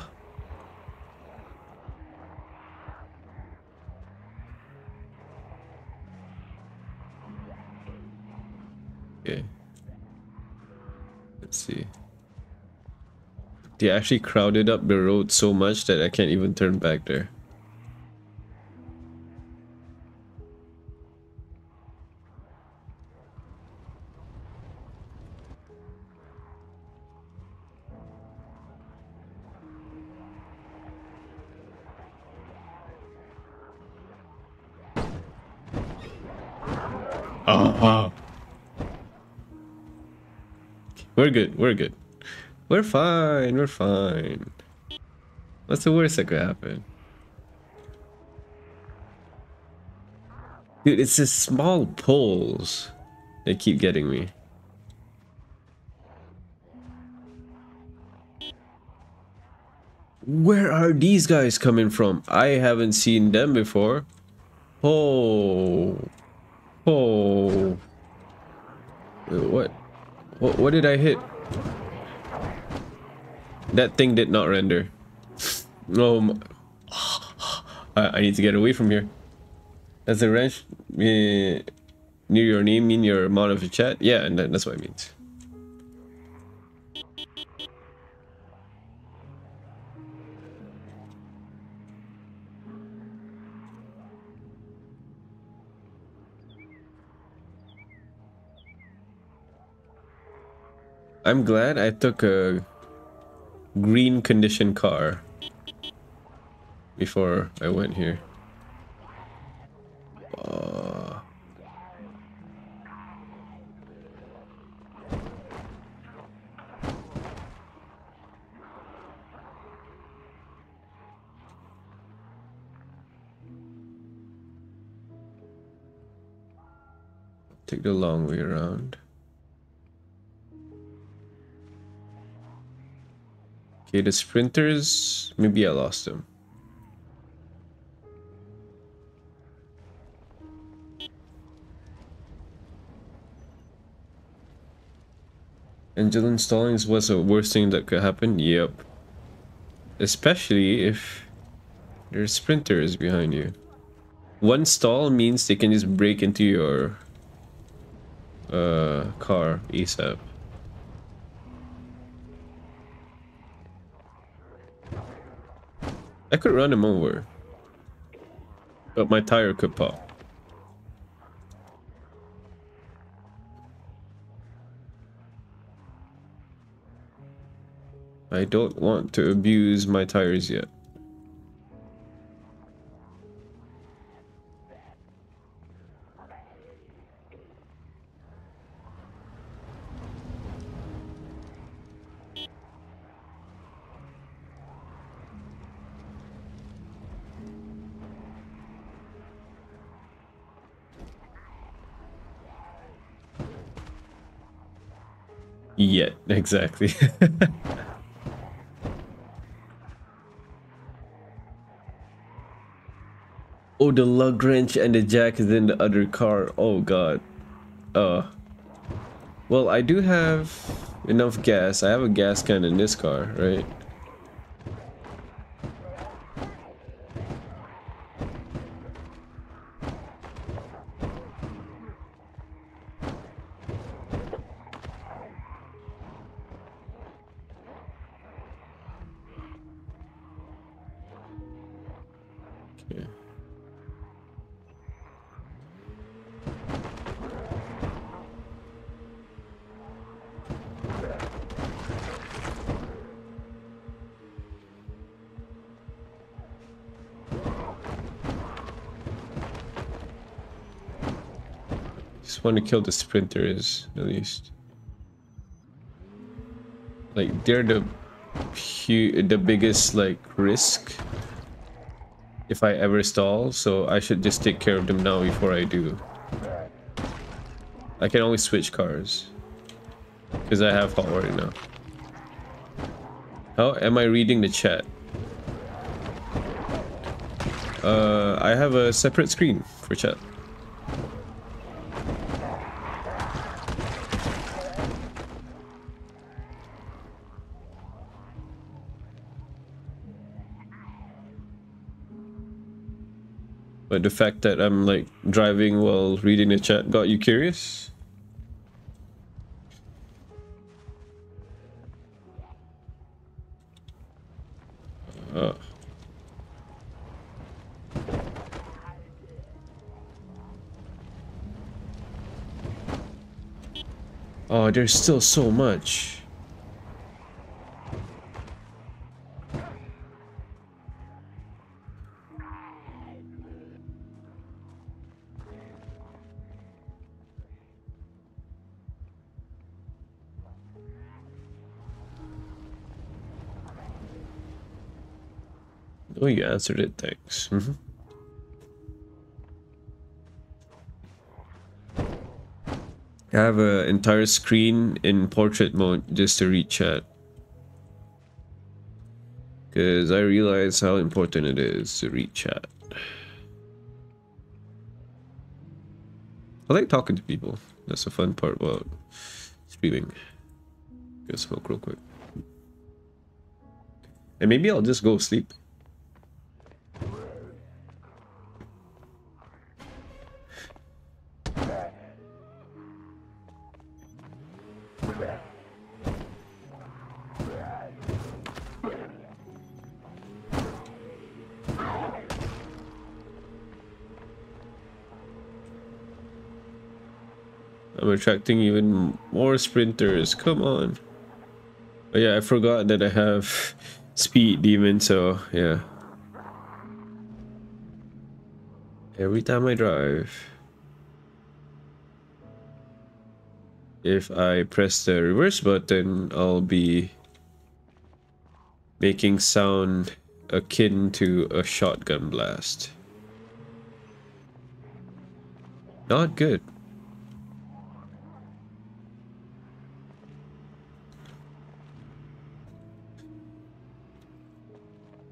S1: They actually crowded up the road so much that I can't even turn back there. Uh, We're good, we're good. We're fine, we're fine. What's the worst that could happen? Dude, it's the small poles that keep getting me. Where are these guys coming from? I haven't seen them before. Oh. Oh. What? What, what did I hit? That thing did not render. Oh, I, I need to get away from here. Does the wrench uh, near your name mean your amount of chat? Yeah, and that's what it means. I'm glad I took a green condition car. before I went here. Uh, take the long way around. Okay, the sprinters, maybe I lost them. Engine installing was the worst thing that could happen? Yep. Especially if there's sprinters behind you. One stall means they can just break into your uh, car ASAP. I could run him over. But my tire could pop. I don't want to abuse my tires yet. Exactly. oh, the lug wrench and the jack is in the other car. Oh god. Uh. Well, I do have enough gas. I have a gas can in this car, right? Want to kill the sprinters at least. Like they're the the biggest like risk if I ever stall, so I should just take care of them now before I do. I can only switch cars because I have hot water now. How am I reading the chat? Uh, I have a separate screen for chat. The fact that I'm like driving while reading the chat got you curious? Uh. Oh, there's still so much. You answered it. Thanks. Mm -hmm. I have an entire screen in portrait mode just to read chat. Because I realize how important it is to read chat. I like talking to people. That's the fun part about streaming. Go smoke real quick. And maybe I'll just go sleep. Attracting even more sprinters. Come on. Oh yeah, I forgot that I have speed demon, so yeah. Every time I drive. If I press the reverse button, I'll be making sound akin to a shotgun blast. Not good.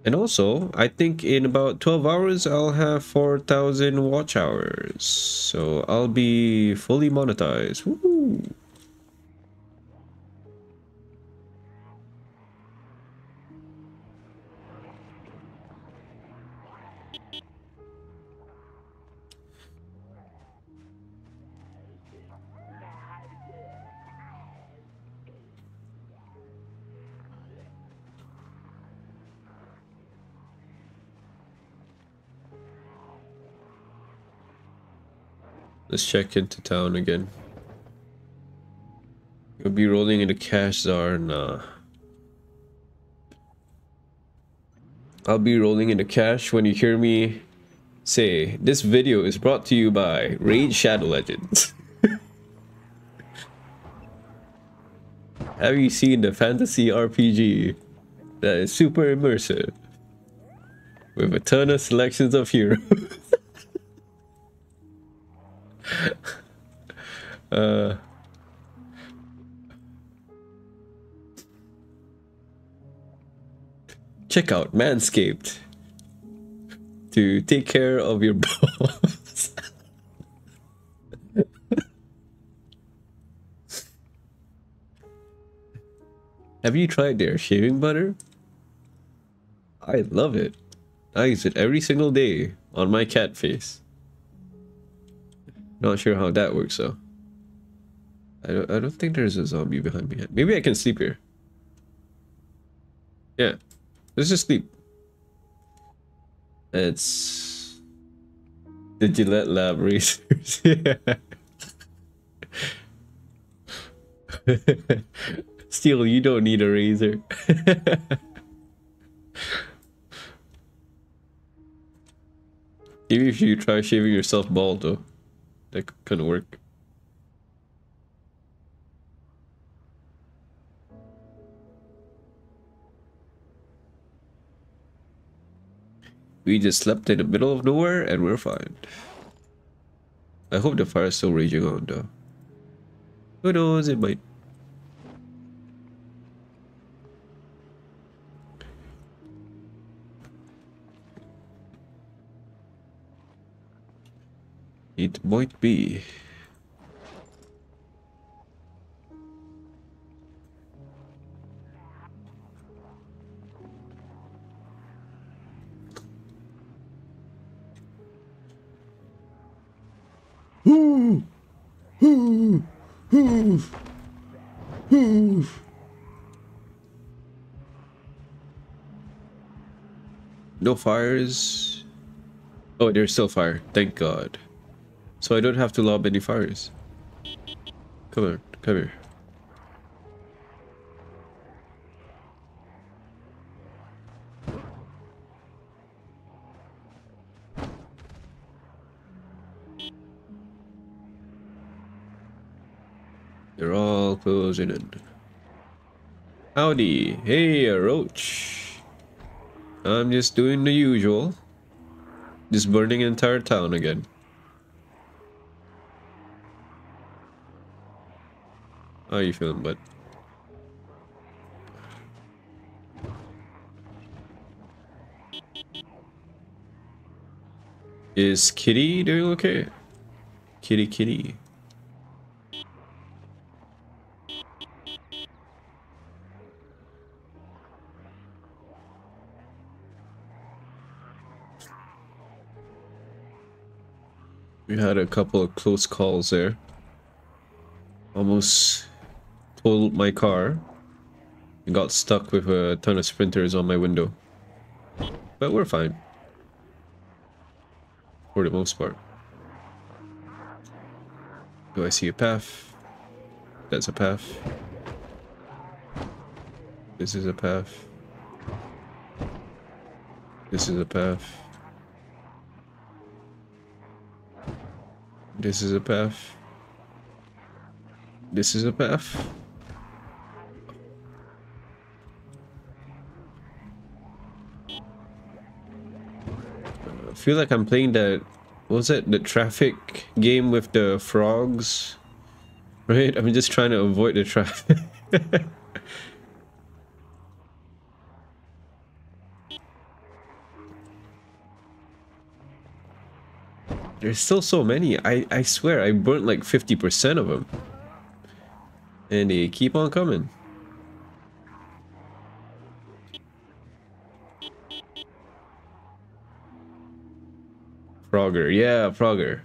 S1: And also, I think in about 12 hours, I'll have 4,000 watch hours. So I'll be fully monetized. Let's check into town again. You'll be rolling into cash czar. Nah. I'll be rolling into cash when you hear me say, this video is brought to you by Raid Shadow Legends. Have you seen the fantasy RPG that is super immersive with a ton of selections of heroes? uh, check out Manscaped to take care of your balls. Have you tried their shaving butter? I love it. I use it every single day on my cat face. Not sure how that works though. I don't, I don't think there's a zombie behind me. Maybe I can sleep here. Yeah. Let's just sleep. It's the Gillette Lab yeah. Steel, you don't need a razor. Even if you try shaving yourself bald though. That couldn't work. We just slept in the middle of nowhere and we're fine. I hope the fire is still raging on though. Who knows, it might. It might be. No fires. Oh, there's still fire. Thank God. So I don't have to lob any fires. Come on, come here. They're all closing in. Howdy. Hey, roach. I'm just doing the usual. Just burning entire town again. How are you feeling, bud? Is Kitty doing okay? Kitty, kitty. We had a couple of close calls there. Almost totaled my car and got stuck with a ton of sprinters on my window. But we're fine. For the most part. Do I see a path? That's a path. This is a path. This is a path. This is a path. This is a path. Feel like I'm playing that, what was it, the traffic game with the frogs? Right? I'm just trying to avoid the traffic. There's still so many. I, I swear I burnt like 50% of them. And they keep on coming. Frogger. Yeah, Frogger.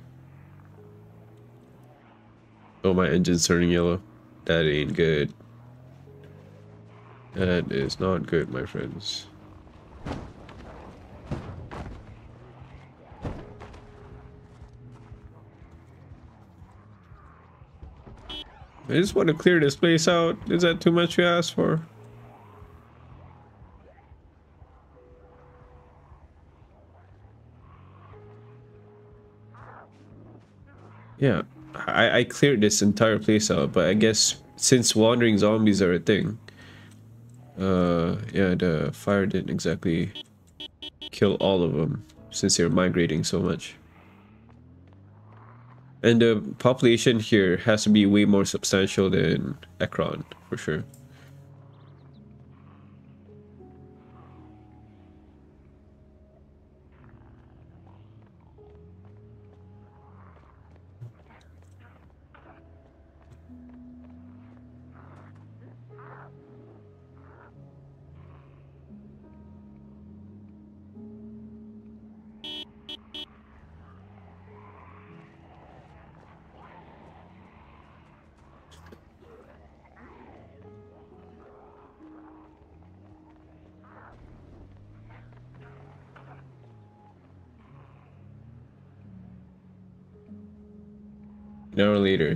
S1: Oh, my engine's turning yellow. That ain't good. That is not good, my friends. I just want to clear this place out. Is that too much to ask for? Yeah, I, I cleared this entire place out, but I guess since wandering zombies are a thing, uh, yeah, the fire didn't exactly kill all of them since they're migrating so much. And the population here has to be way more substantial than Ekron, for sure.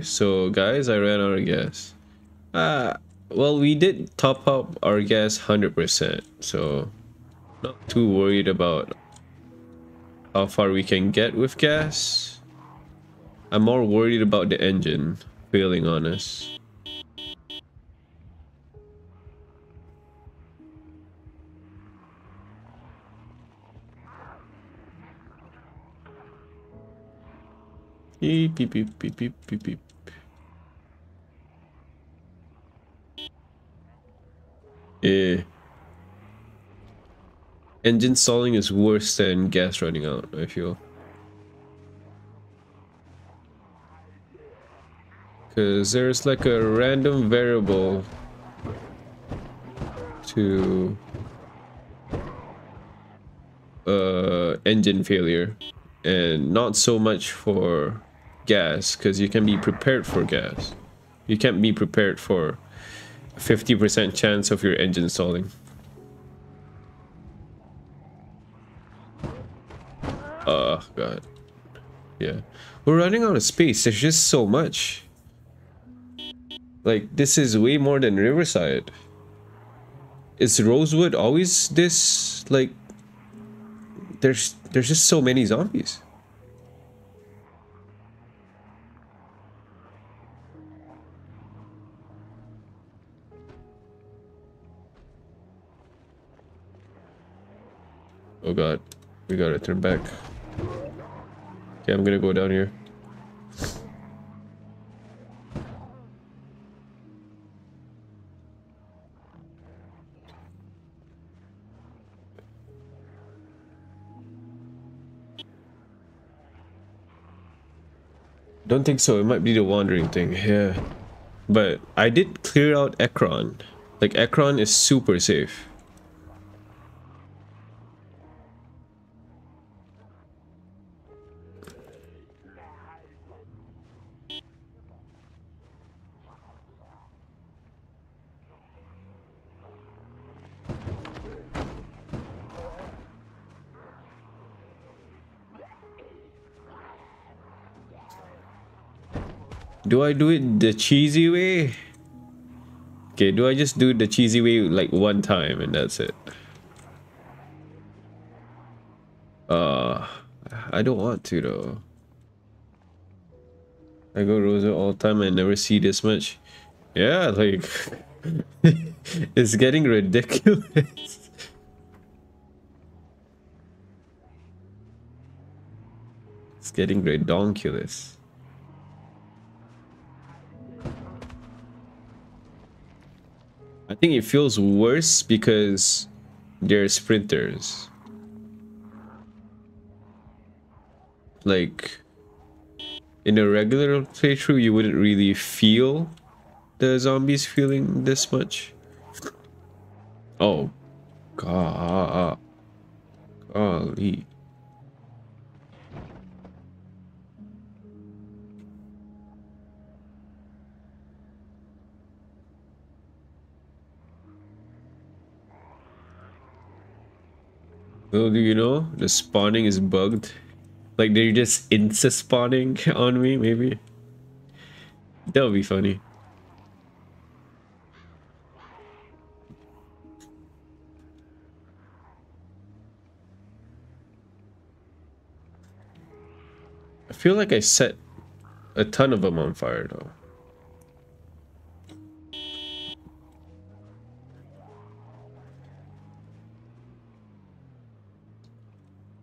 S1: So guys, I ran out of gas. Uh, well, we did top up our gas 100%. So not too worried about how far we can get with gas. I'm more worried about the engine failing on us. Beep, beep, beep, beep, beep, beep, beep. Yeah. Engine stalling is worse than gas running out, I feel. Because there's like a random variable to uh, engine failure and not so much for gas because you can be prepared for gas. You can't be prepared for 50% chance of your engine stalling. Oh god. Yeah. We're running out of space. There's just so much. Like this is way more than Riverside. Is Rosewood always this like there's there's just so many zombies. Oh god, we gotta turn back. Okay, I'm gonna go down here. Don't think so. It might be the wandering thing. Yeah. But I did clear out Ekron. Like, Ekron is super safe. Do I do it the cheesy way? Okay, do I just do the cheesy way like one time and that's it? Uh, I don't want to though. I go Rosa all time and never see this much. Yeah, like it's getting ridiculous. it's getting redonkulous. Think it feels worse because they're sprinters. Like in a regular playthrough, you wouldn't really feel the zombies feeling this much. Oh, God. Golly. Well, do you know the spawning is bugged? Like they're just insta spawning on me, maybe? That would be funny. I feel like I set a ton of them on fire though.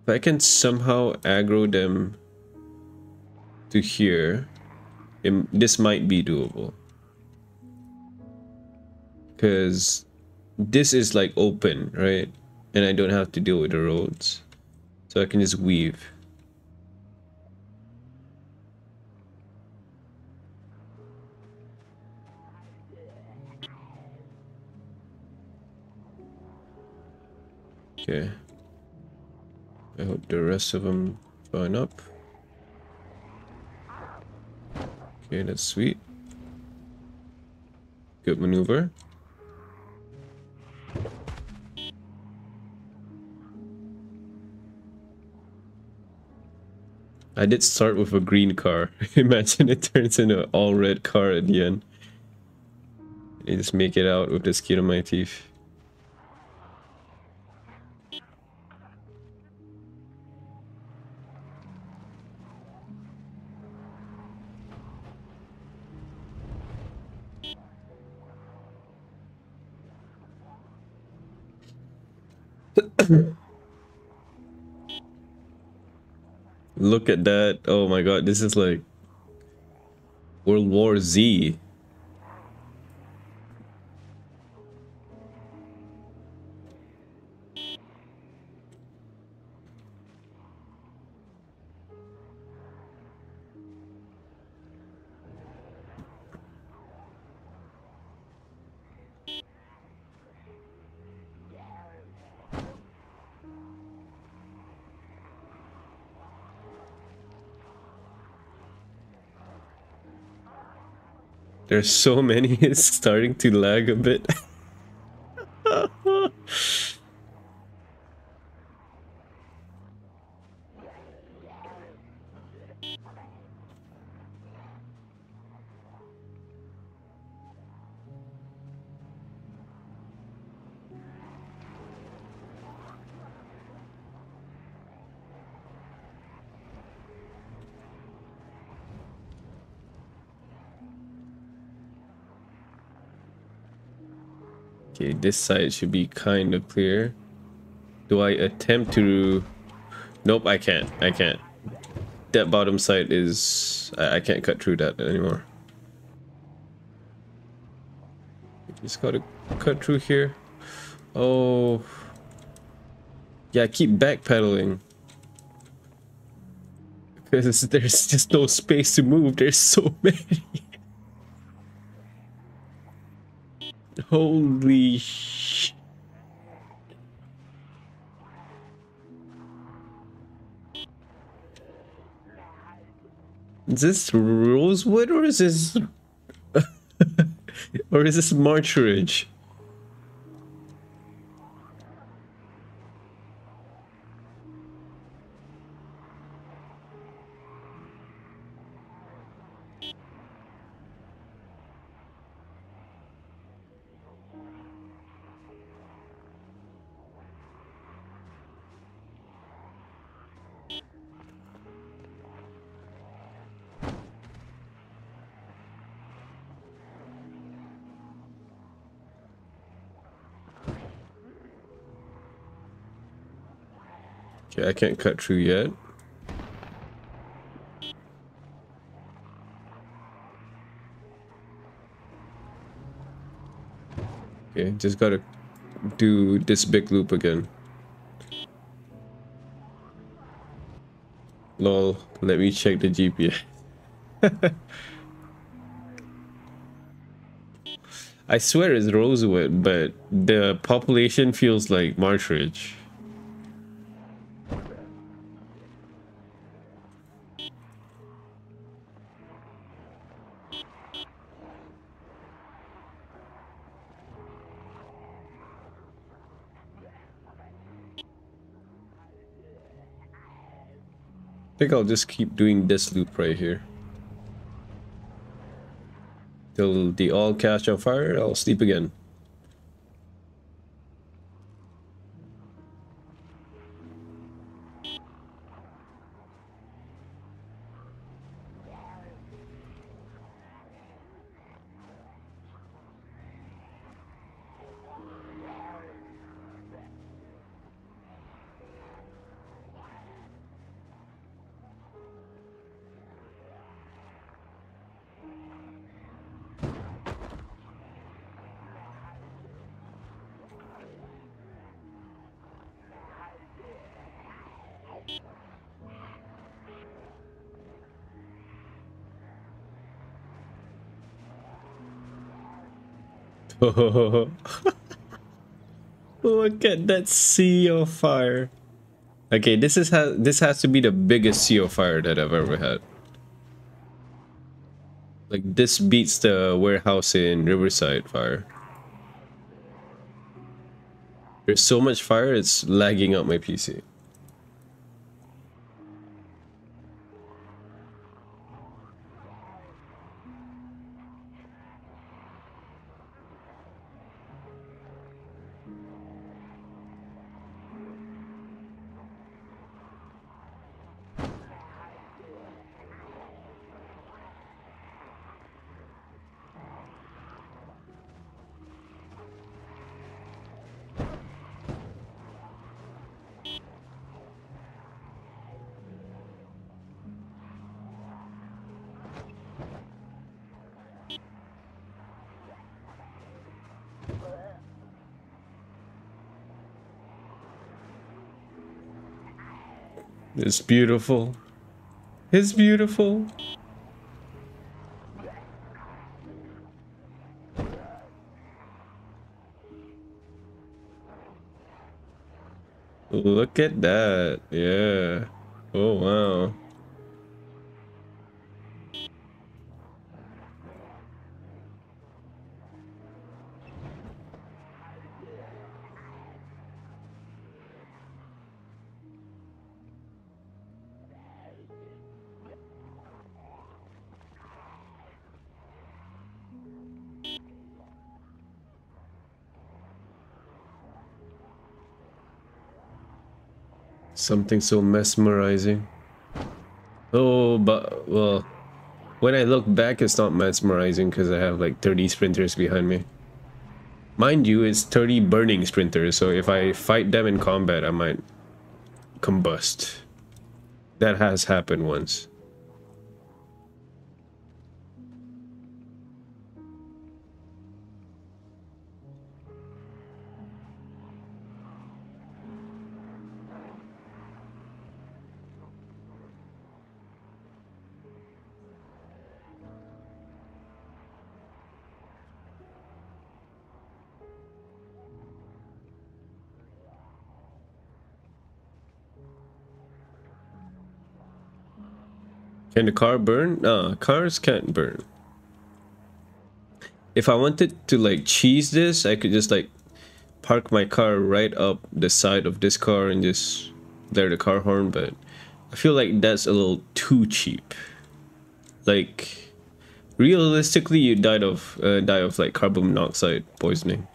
S1: If I can somehow aggro them to here, it, this might be doable. Because this is like open, right? And I don't have to deal with the roads. So I can just weave. Okay. I hope the rest of them burn up. Okay, that's sweet. Good maneuver. I did start with a green car. Imagine it turns into an all red car at the end. I just make it out with the skin of my teeth. Look at that. Oh my god, this is like World War Z. There's so many, it's starting to lag a bit. This side should be kind of clear. Do I attempt to... Nope, I can't. I can't. That bottom side is... I, I can't cut through that anymore. Just gotta cut through here. Oh... Yeah, keep backpedaling. Because there's just no space to move. There's so many. Holy sh... Is this Rosewood or is this... or is this March Ridge? Can't cut through yet. Okay, just gotta do this big loop again. Lol, let me check the GPS. I swear it's Rosewood, but the population feels like March Ridge. I think I'll just keep doing this loop right here. Till the all catch on fire, I'll sleep again. Oh, Look at that sea of fire. Okay, this is how this has to be the biggest sea of fire that I've ever had. Like this beats the warehouse in Riverside fire. There's so much fire, it's lagging out my PC. It's beautiful. It's beautiful. Look at that. Yeah. Oh, wow. Something so mesmerizing. Oh, but, well, when I look back, it's not mesmerizing because I have like 30 sprinters behind me. Mind you, it's 30 burning sprinters, so if I fight them in combat, I might combust. That has happened once. Can the car burn? No, cars can't burn. If I wanted to like cheese this, I could just like park my car right up the side of this car and just blare the car horn, but I feel like that's a little too cheap. Like, realistically, you died of uh, die of like carbon monoxide poisoning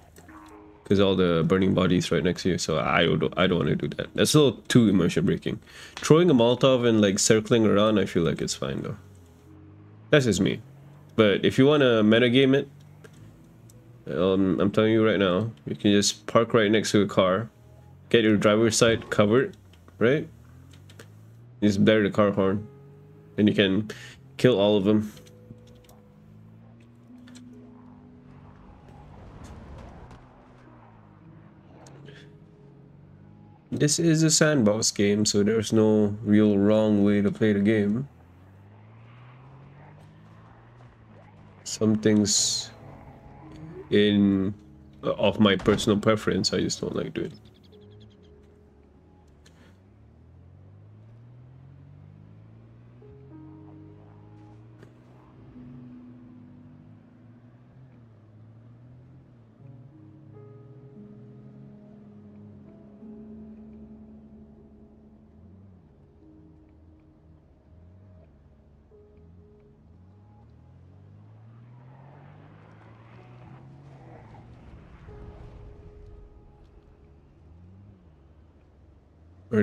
S1: because all the burning bodies right next to you. So I don't, I don't want to do that. That's a little too immersion breaking. Throwing a Molotov and like circling around, I feel like it's fine though. That's just me. But if you want to metagame it, um, I'm telling you right now, you can just park right next to a car, get your driver's side covered, right? Just blare the car horn, and you can kill all of them. This is a sandbox game, so there's no real wrong way to play the game. Some things in uh, of my personal preference, I just don't like doing.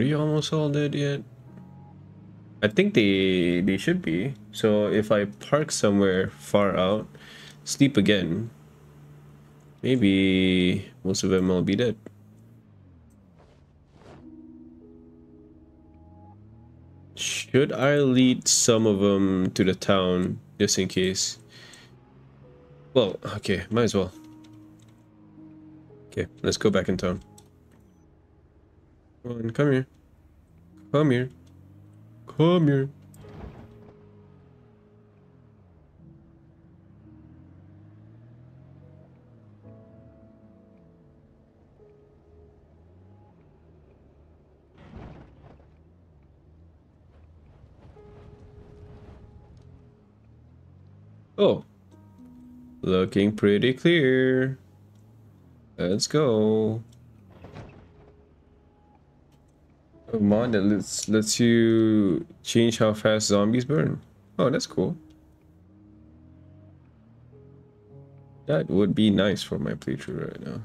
S1: You almost all dead yet? I think they they should be. So if I park somewhere far out, sleep again, maybe most of them will be dead. Should I lead some of them to the town just in case? Well, okay, might as well. Okay, let's go back in town. Come on, come here. Come here. Come here. Oh. Looking pretty clear. Let's go. A mod that lets, lets you change how fast zombies burn. Oh, that's cool. That would be nice for my playthrough right now.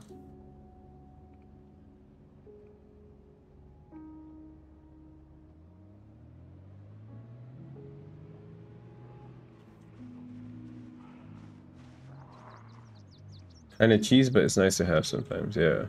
S1: Kind of cheese, but it's nice to have sometimes, yeah.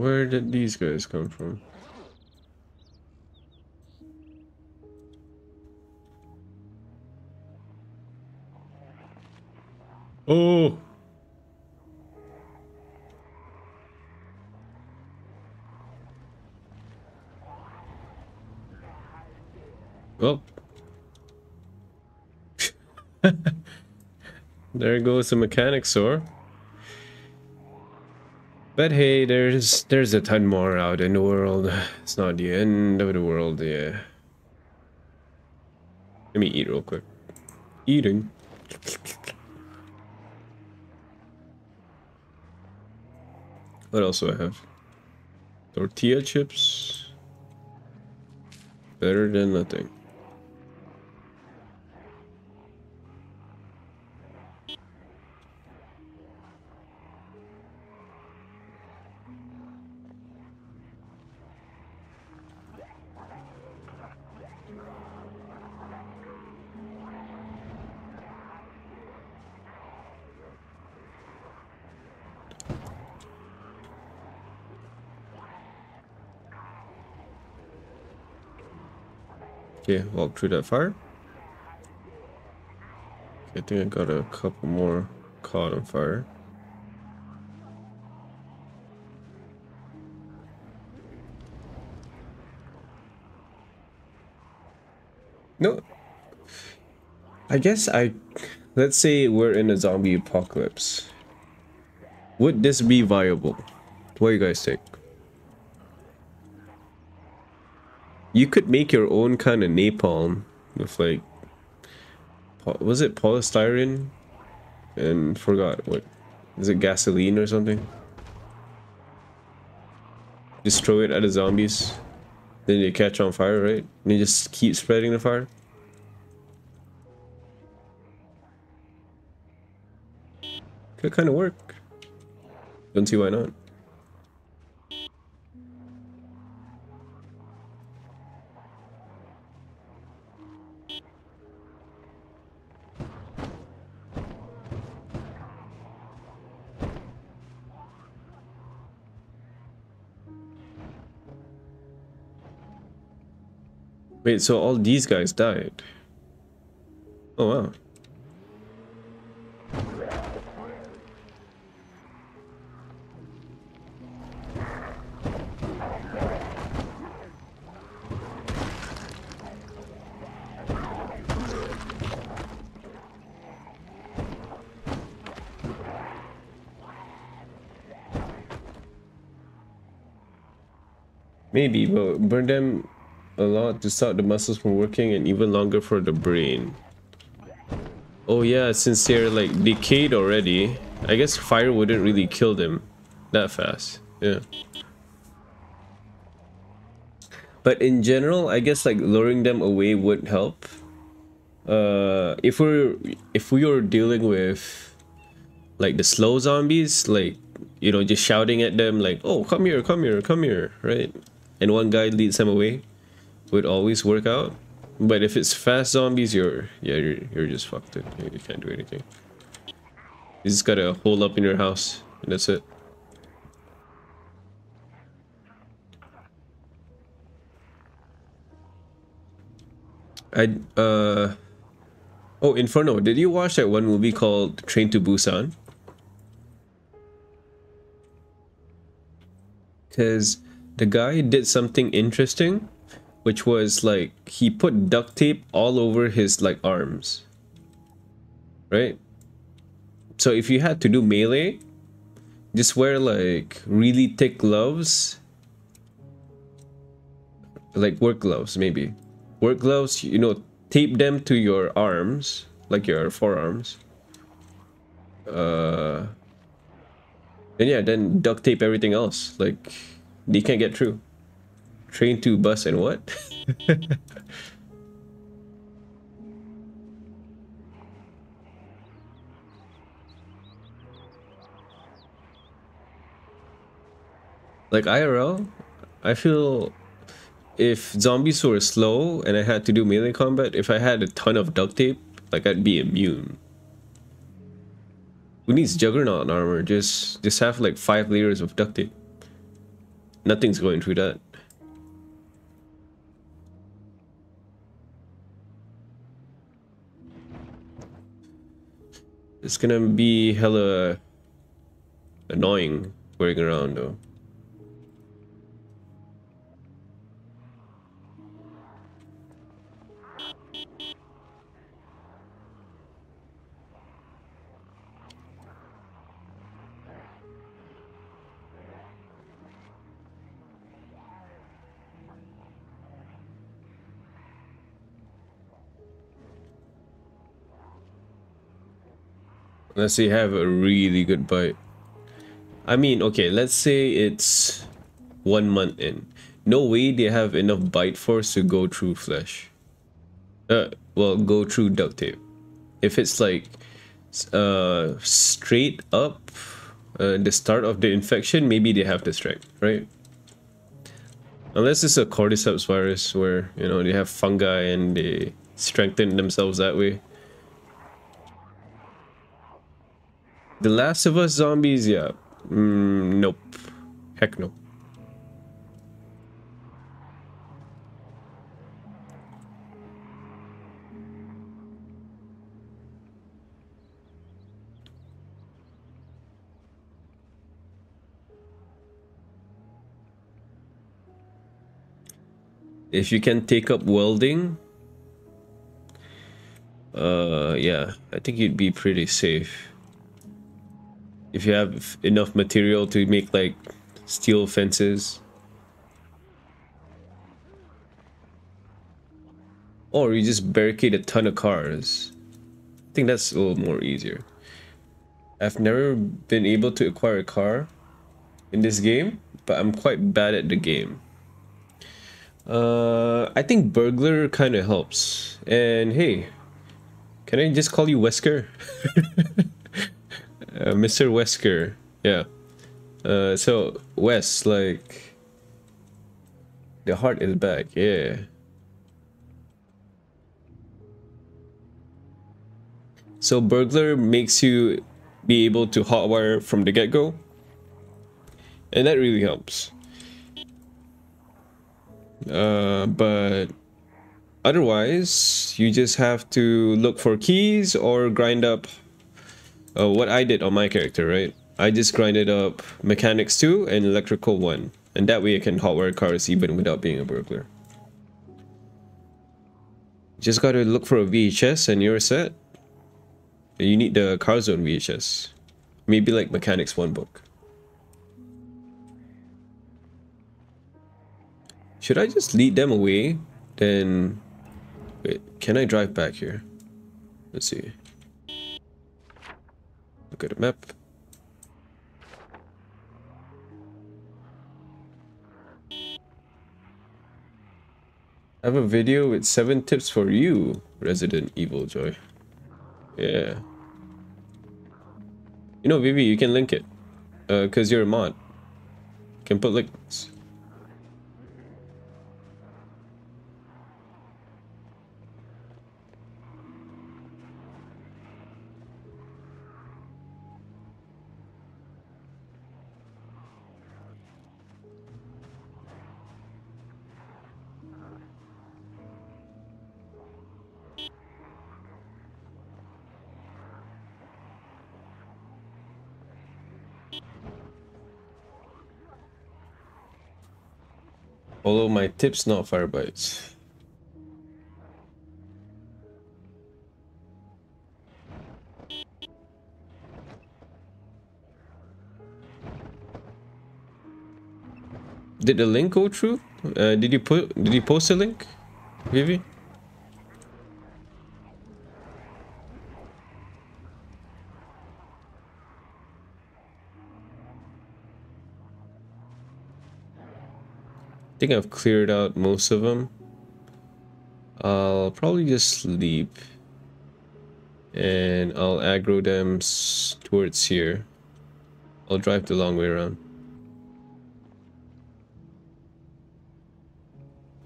S1: Where did these guys come from? Oh! Well. There goes the mechanic saw. But hey, there's there's a ton more out in the world. It's not the end of the world, yeah. Let me eat real quick. Eating. What else do I have? Tortilla chips. Better than nothing. Okay, walk through that fire. I think I got a couple more caught on fire. No. I guess I... Let's say we're in a zombie apocalypse. Would this be viable? What do you guys think? You could make your own kind of napalm with like was it polystyrene? And forgot what is it gasoline or something? Just throw it at the zombies. Then they catch on fire right? And you just keep spreading the fire. Could kind of work. Don't see why not Wait, so all these guys died? Oh wow. Maybe, but burn them a lot to stop the muscles from working and even longer for the brain. Oh yeah, since they're like decayed already, I guess fire wouldn't really kill them that fast. Yeah. But in general, I guess like luring them away would help. Uh, if we're if we are dealing with like the slow zombies, like you know, just shouting at them like, "Oh, come here, come here, come here," right? And one guy leads them away would always work out. But if it's fast zombies, you're yeah, you're you're just fucked. You can't do anything. You just gotta hold up in your house, and that's it. I uh oh Inferno. Did you watch that one movie called Train to Busan? Because the guy did something interesting which was like he put duct tape all over his like arms. Right? So if you had to do melee just wear like really thick gloves. Like work gloves maybe. Work gloves you know tape them to your arms like your forearms. Uh and yeah then duct tape everything else. Like they can't get through Train to bus and what? like IRL, I feel if zombies were slow and I had to do melee combat, if I had a ton of duct tape, like I'd be immune. Who needs juggernaut armor? Just just have like five layers of duct tape. Nothing's going through that. It's gonna be hella annoying going around though. Let's say have a really good bite. I mean, okay, let's say it's one month in. No way they have enough bite force to go through flesh. Uh, well, go through duct tape. If it's like uh, straight up uh, the start of the infection, maybe they have the strength, right? Unless it's a cordyceps virus where, you know, they have fungi and they strengthen themselves that way. The Last of Us zombies, yeah. Mm, nope. Heck no. If you can take up welding, uh, yeah, I think you'd be pretty safe if you have enough material to make like steel fences or you just barricade a ton of cars I think that's a little more easier. I've never been able to acquire a car in this game, but I'm quite bad at the game. Uh, I think burglar kind of helps. And hey, can I just call you Wesker? uh, Mr. Wesker, yeah. Uh, so Wes, like, the heart is back, yeah. So burglar makes you be able to hotwire from the get-go. And that really helps. Uh, but otherwise, you just have to look for keys or grind up uh, what I did on my character, right? I just grinded up mechanics 2 and electrical 1. And that way I can hotwire cars even without being a burglar. Just gotta look for a VHS and you're set. You need the Car Zone VHS. Maybe like Mechanics 1 book. Should I just lead them away? Then... Wait, can I drive back here? Let's see. At the map. I have a video with 7 tips for you, Resident Evil Joy. Yeah. You know, Vivi, you can link it. Uh, cause you're a mod. You can put links. Follow my tips, not fire bites. Did the link go through? Uh, did you put? Did you post a link, Vivi? Think I've cleared out most of them. I'll probably just sleep. And I'll aggro them towards here. I'll drive the long way around.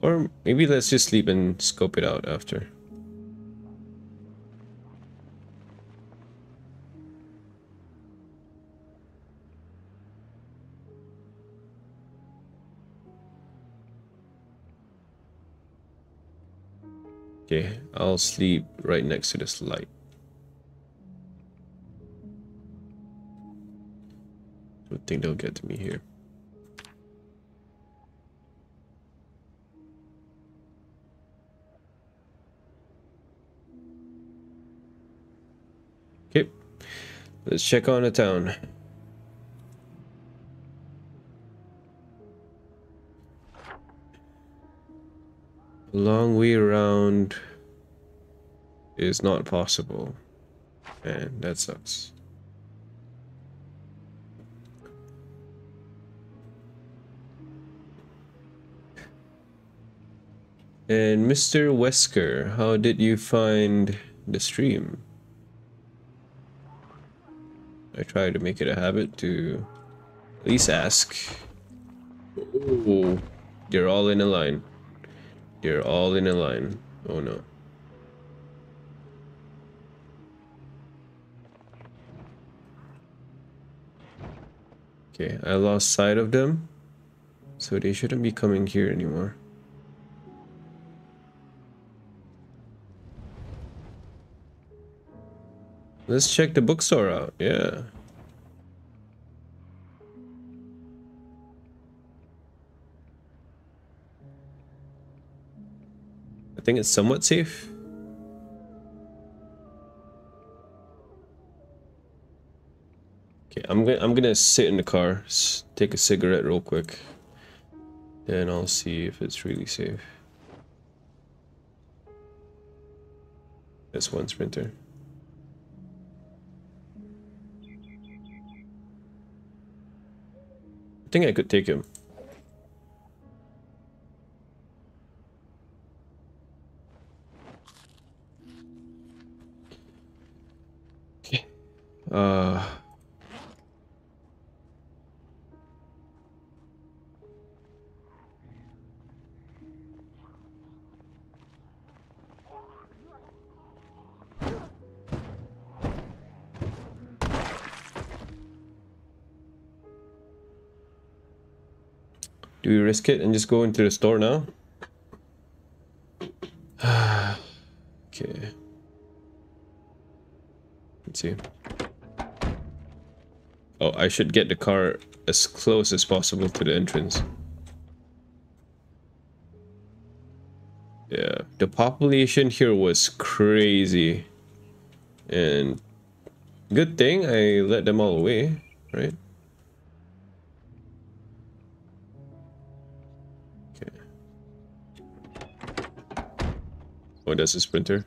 S1: Or maybe let's just sleep and scope it out after. Okay, I'll sleep right next to this light. Don't think they'll get to me here. Okay, let's check on the town. Long way around is not possible. And that sucks. And Mr. Wesker, how did you find the stream? I try to make it a habit to at least ask. Oh, they're all in a line. You're all in a line. Oh no. Okay, I lost sight of them. So they shouldn't be coming here anymore. Let's check the bookstore out, yeah. think it's somewhat safe. Okay, I'm gonna I'm gonna sit in the car, take a cigarette real quick, then I'll see if it's really safe. This one sprinter. I think I could take him. Uh... Do we risk it and just go into the store now? okay. Let's see. Oh, I should get the car as close as possible to the entrance. Yeah, the population here was crazy. And good thing I let them all away, right? Okay. Oh, that's a sprinter.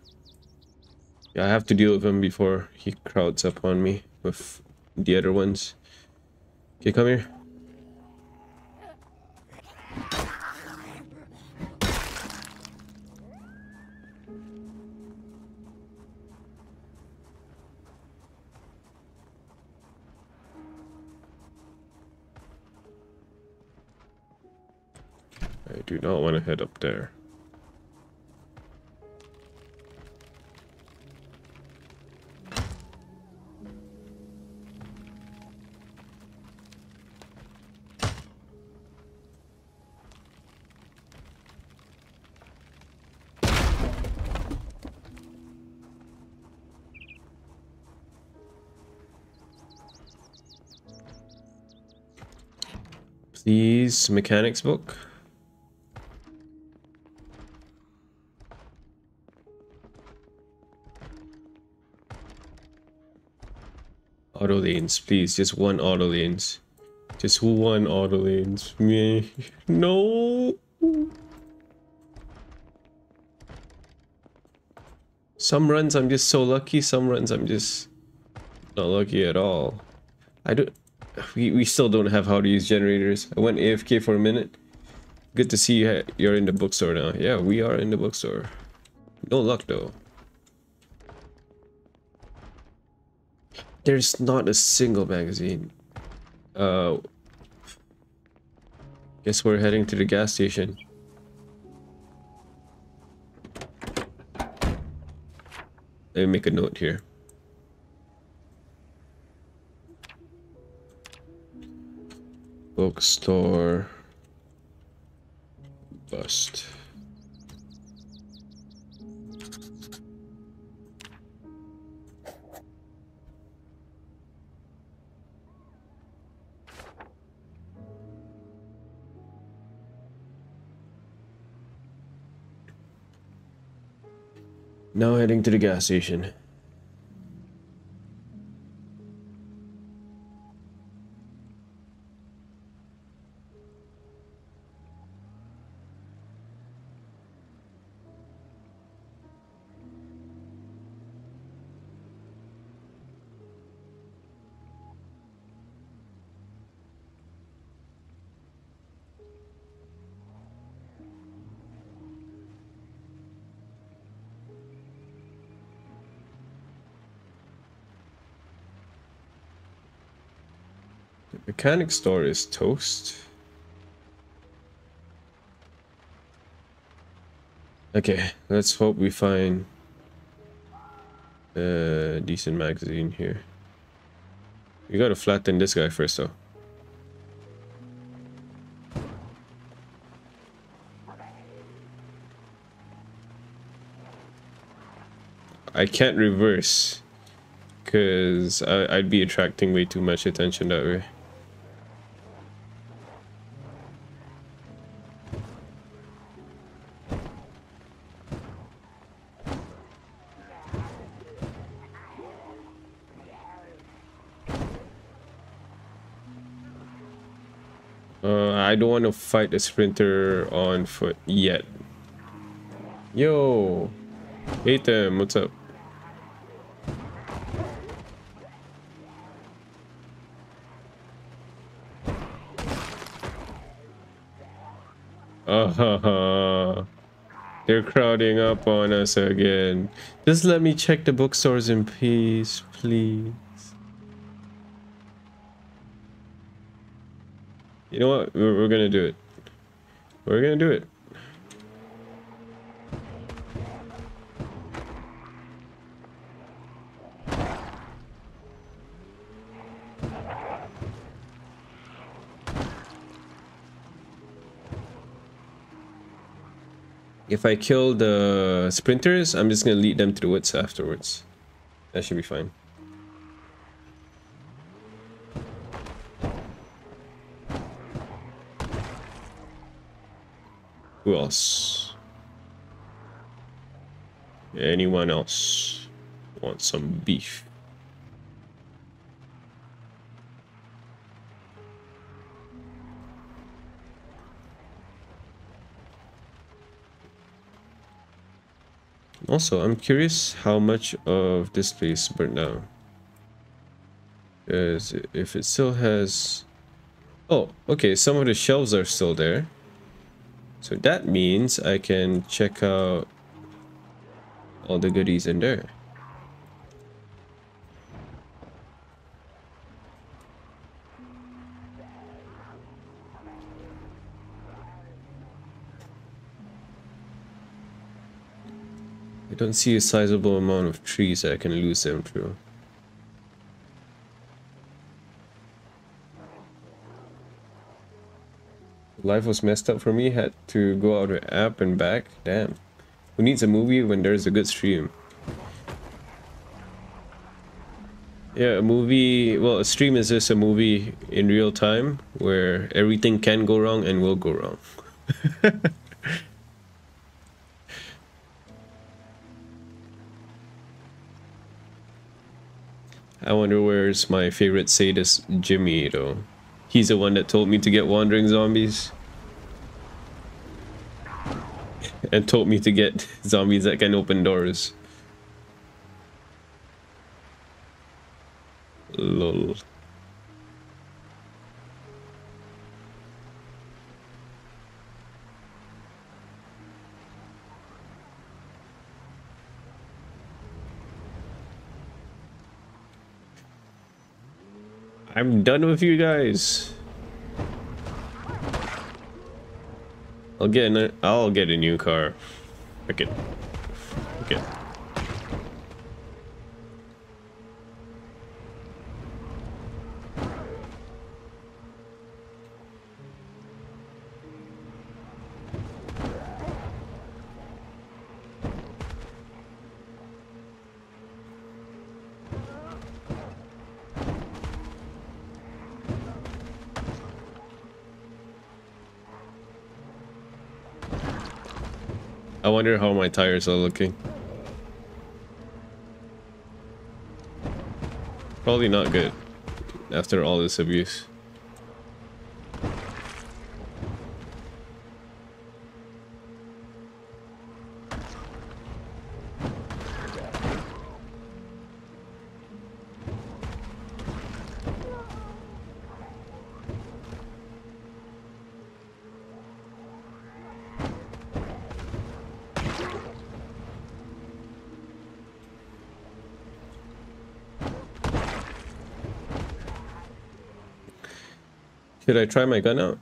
S1: Yeah, I have to deal with him before he crowds up on me with the other ones. Okay, come here. I do not want to head up there. Mechanics book. Auto lanes, please. Just one auto lanes. Just one auto lanes. Me. No. Some runs I'm just so lucky, some runs I'm just not lucky at all. I don't we, we still don't have how to use generators. I went AFK for a minute. Good to see you you're in the bookstore now. Yeah, we are in the bookstore. No luck though. There's not a single magazine. Uh, guess we're heading to the gas station. Let me make a note here. Bookstore. Bust. Now heading to the gas station. Mechanic store is toast. Okay, let's hope we find a decent magazine here. We gotta flatten this guy first though. I can't reverse because I'd be attracting way too much attention that way. Want to fight a sprinter on foot yet. Yo, Ethan, what's up? Uh, they're crowding up on us again. Just let me check the bookstores in peace, please. You know what? We're, we're gonna do it. We're gonna do it. If I kill the sprinters, I'm just gonna lead them to the woods afterwards. That should be fine. Who else? Anyone else want some beef? Also, I'm curious how much of this place burnt down. Because if it still has... Oh, okay, some of the shelves are still there. So that means I can check out all the goodies in there. I don't see a sizable amount of trees I can lose them through. Life was messed up for me, had to go out of app and back. Damn. Who needs a movie when there's a good stream? Yeah, a movie, well, a stream is just a movie in real time where everything can go wrong and will go wrong. I wonder where's my favorite sadist Jimmy though. He's the one that told me to get wandering zombies. And told me to get zombies that can open doors. Lol. I'm done with you guys. I'll get a, I'll get a new car. Okay. Okay. Wonder how my tires are looking. Probably not good after all this abuse. Should I try my gun out?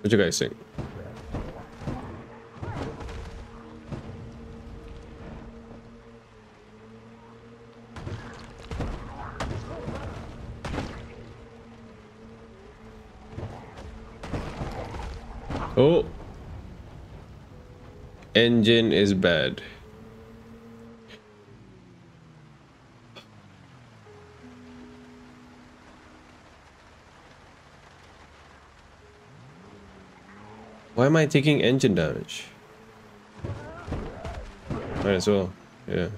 S1: What you guys think? Oh. Engine is bad. Why am I taking engine damage? Might as well, yeah.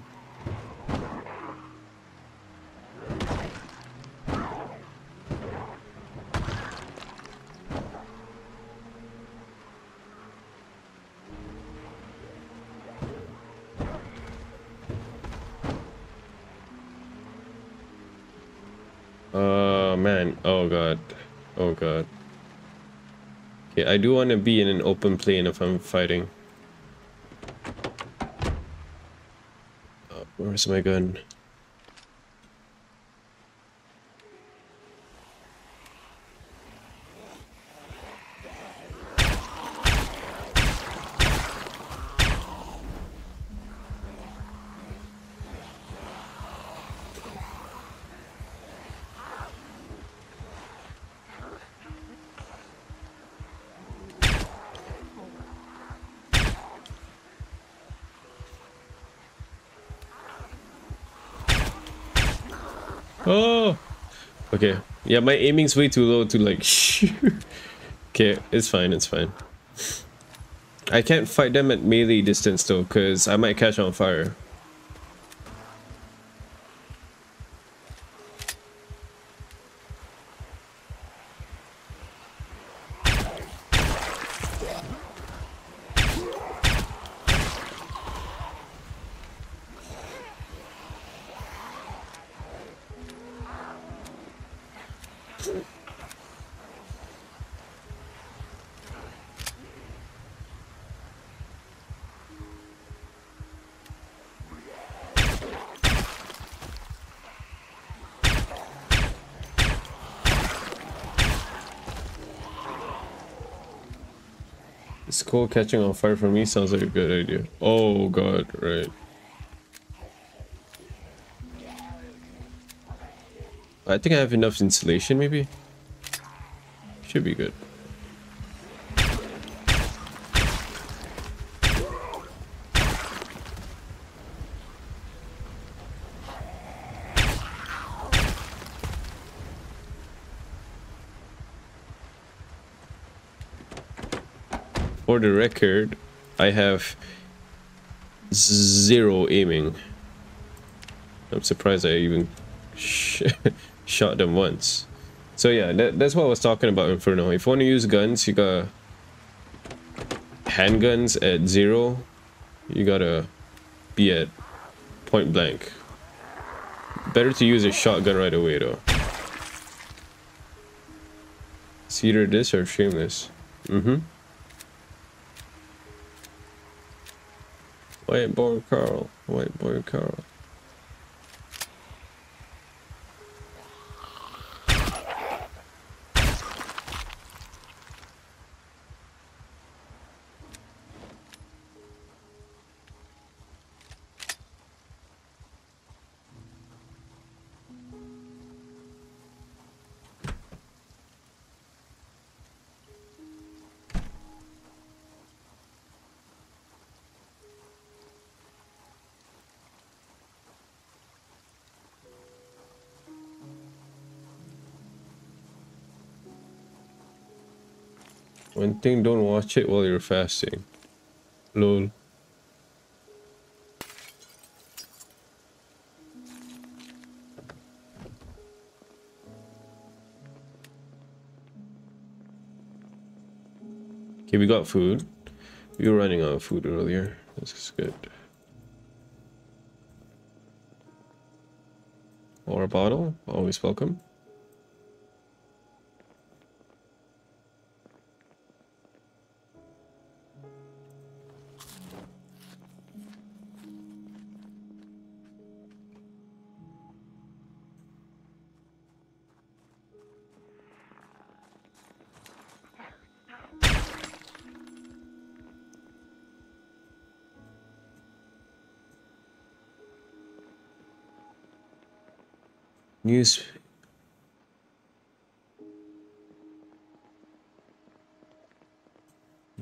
S1: I do want to be in an open plane if I'm fighting. Oh, where's my gun? Yeah, my aiming's way too low to like okay, it's fine, it's fine. I can't fight them at melee distance though, because I might catch on fire. Catching on fire for me sounds like a good idea. Oh god, right. I think I have enough insulation maybe. Should be good. The record, I have zero aiming. I'm surprised I even sh shot them once. So yeah, that, that's what I was talking about Inferno. If you want to use guns, you got handguns at zero. You gotta be at point blank. Better to use a shotgun right away though. It's either this or shameless. Mm-hmm. White boy Carl. White boy Carl. Thing, don't watch it while you're fasting. Lol. Okay, we got food. We were running out of food earlier. This is good. Or a bottle, always welcome. News.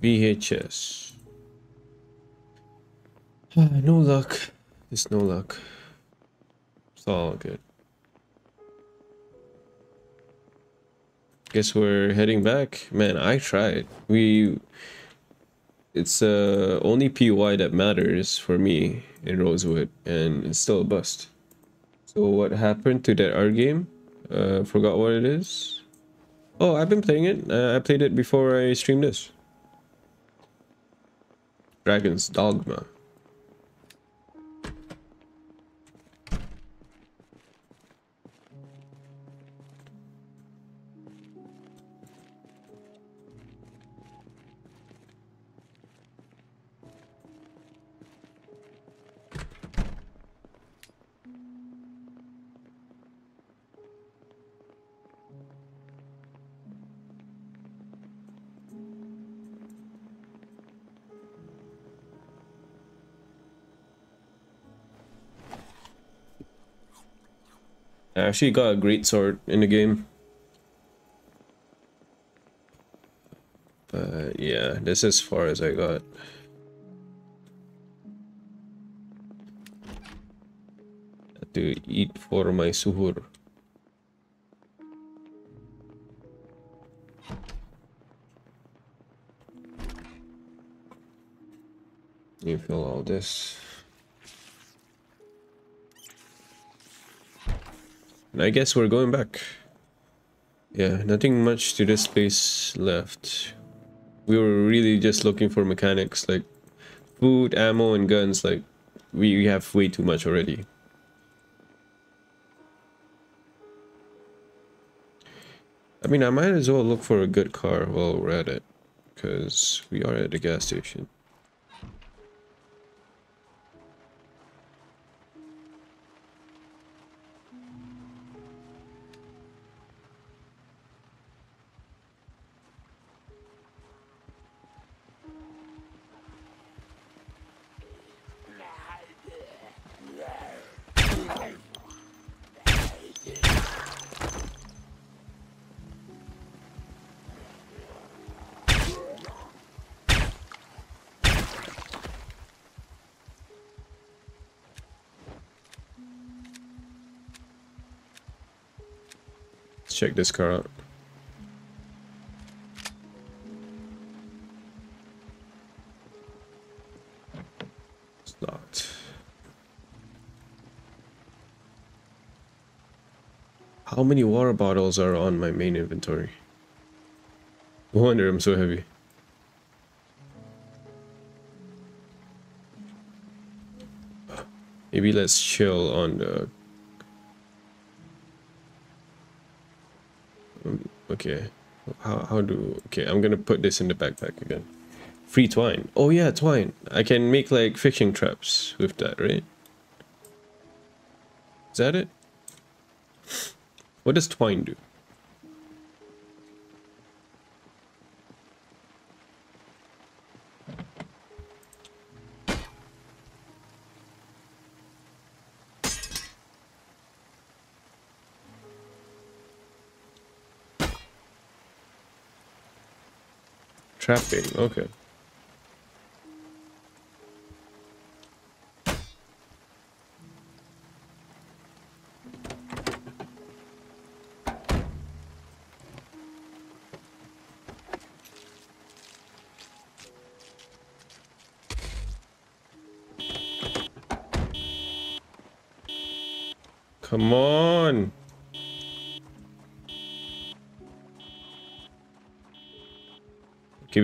S1: VHS. no luck. There's no luck. It's all good. Guess we're heading back. Man, I tried. We... It's uh, only PY that matters for me in Rosewood, and it's still a bust. So what happened to that art game? Uh, forgot what it is. Oh, I've been playing it. Uh, I played it before I streamed this. Dragon's Dogma. Actually got a great sword in the game. But yeah, this is as far as I got. to eat for my suhur. You fill all this. And I guess we're going back. Yeah, nothing much to this place left. We were really just looking for mechanics, like food, ammo, and guns. Like, we, have way too much already. I mean, I might as well look for a good car while we're at it. Because we are at the gas station. This car out. It's not. How many water bottles are on my main inventory? No wonder I'm so heavy. Maybe let's chill on the Okay. How, how do... Okay, I'm gonna put this in the backpack again. Free twine. Oh yeah, twine. I can make like fishing traps with that, right? Is that it? What does twine do? Trapping, okay.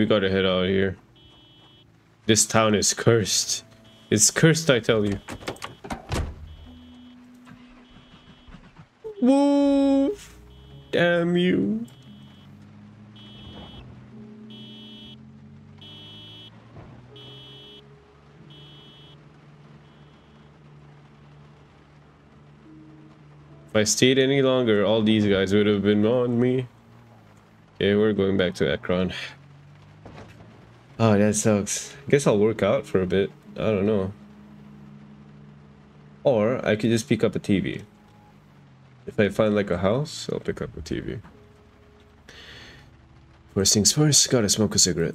S1: Gotta head out of here. This town is cursed. It's cursed, I tell you. Move! Damn you. If I stayed any longer, all these guys would have been on me. Okay, we're going back to Ekron. Oh, that sucks. Guess I'll work out for a bit. I don't know. Or I could just pick up a TV. If I find like a house, I'll pick up a TV. First things first, gotta smoke a cigarette.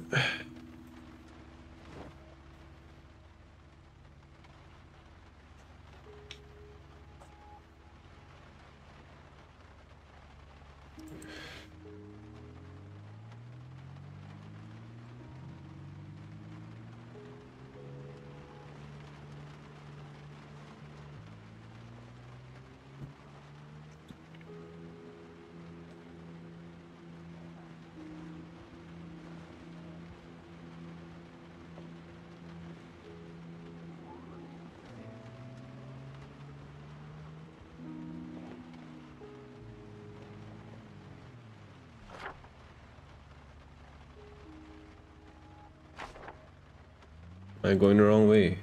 S1: Am going the wrong way? I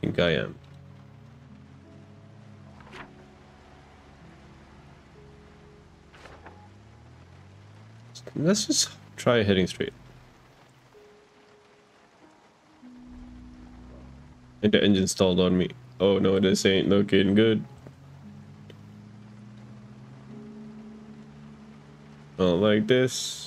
S1: think I am. Let's just try heading straight. And the engine stalled on me. Oh no, this ain't looking good. Not like this.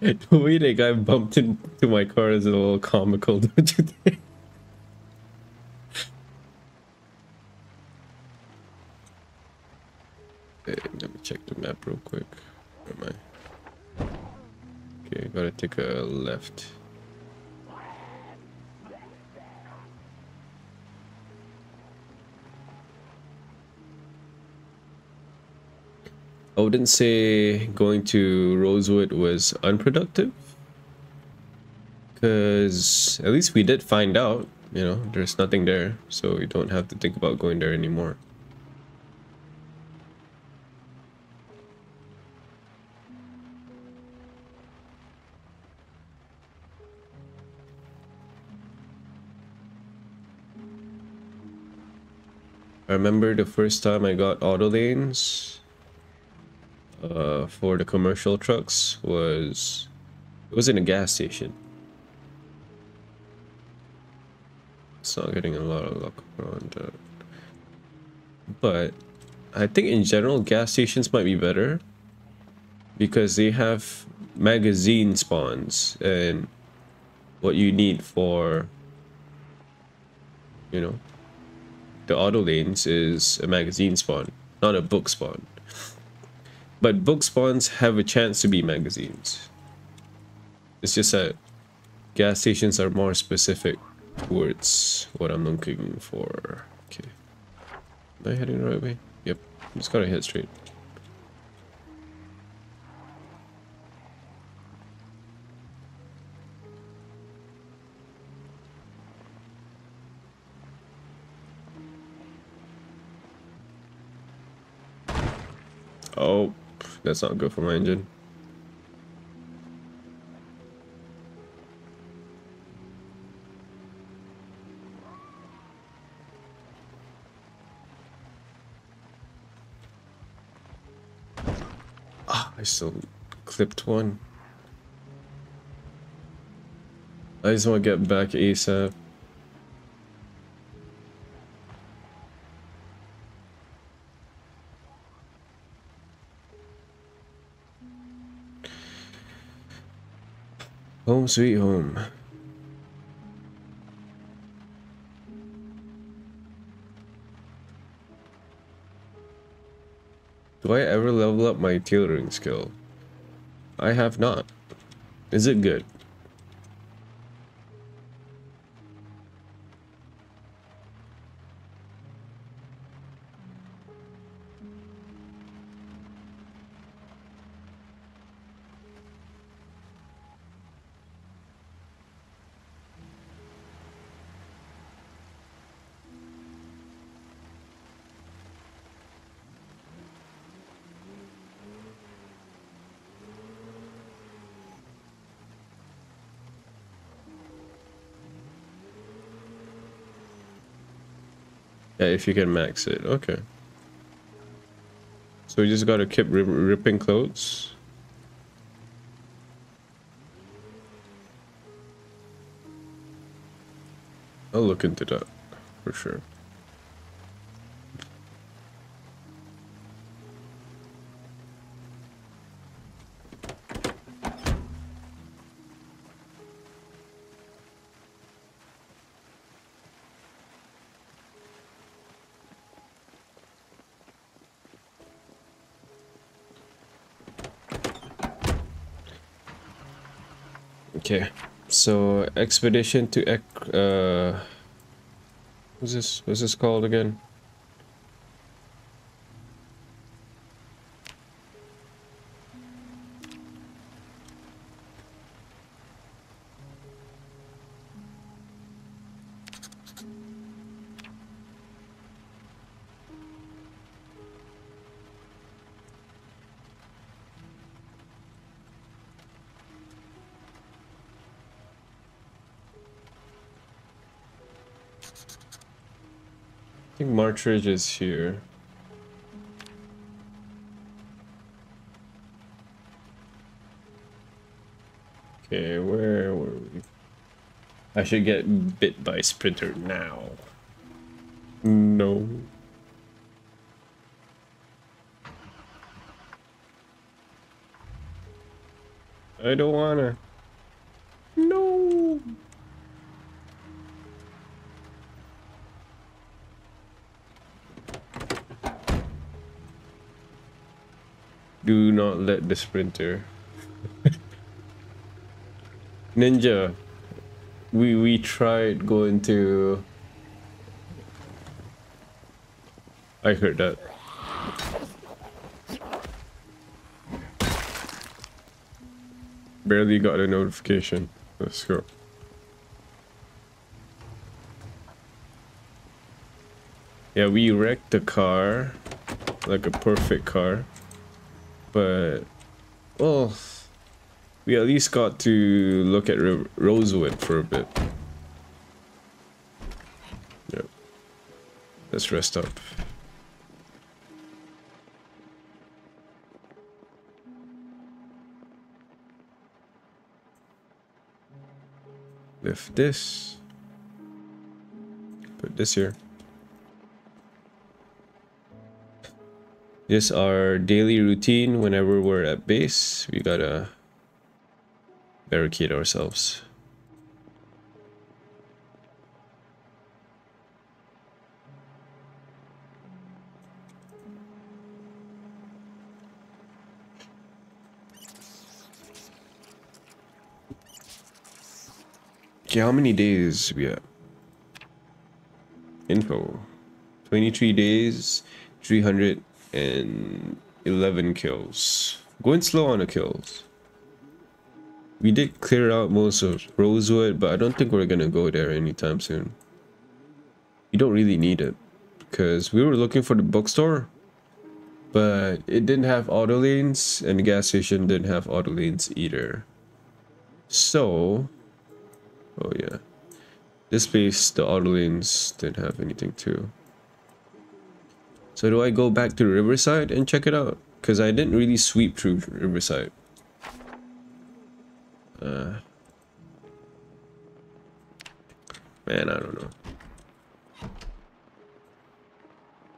S1: The way that guy bumped into my car is a little comical, don't you think? Hey, let me check the map real quick. Where am I? Okay, gotta take a left. Wouldn't say going to Rosewood was unproductive. Because at least we did find out, you know, there's nothing there. So we don't have to think about going there anymore. I remember the first time I got auto Laines uh, for the commercial trucks was it was in a gas station. It's not getting a lot of luck around that. But I think in general gas stations might be better because they have magazine spawns and what you need for you know the auto Laines is a magazine spawn, not a book spawn. But book spawns have a chance to be magazines. It's just that gas stations are more specific towards what I'm looking for. Okay. Am I heading the right way? Yep. Just gotta head straight. That's not good for my engine. Ah, I still clipped one. I just want to get back ASAP. Home sweet home. Do I ever level up my tailoring skill? I have not. Is it good? If you can max it. Okay. So we just gotta keep rip ripping clothes. I'll look into that for sure. Expedition to uh, what's this? What's this called again? Is here. Okay, where were we? I should get bit by Sprinter now. No. I don't wanna. The sprinter. Ninja. We we tried going to I heard that. Barely got a notification. Let's go. Yeah, we wrecked the car. Like a perfect car. But, well, we at least got to look at Ro Rosewood for a bit. Yep. Let's rest up. Lift this. Put this here. This our daily routine whenever we're at base. We gotta barricade ourselves. Okay, how many days we at? Info. 23 days, 311 kills. Going slow on the kills. We did clear out most of Rosewood, but I don't think we're gonna go there anytime soon. You don't really need it. Because we were looking for the bookstore, but it didn't have auto Laines, and the gas station didn't have auto Laines either. So, Oh yeah. This place, the auto Laines didn't have anything too. So do I go back to Riverside and check it out? Because I didn't really sweep through Riverside. Uh, man, I don't know.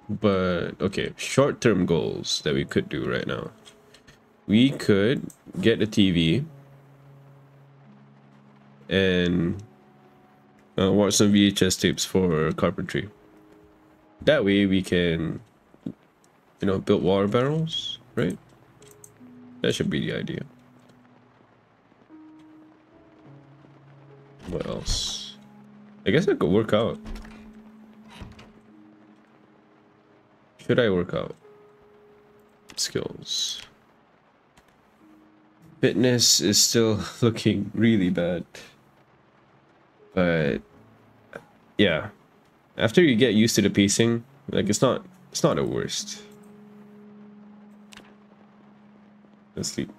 S1: But, okay, short-term goals that we could do right now. We could get a TV and uh, watch some VHS tapes for carpentry. That way we can, you know, built water barrels, right? That should be the idea. What else? I guess I could work out. Should I work out? Skills. Fitness is still looking really bad. But yeah, after you get used to the pacing, like it's not it's not the worst. Let's sleep.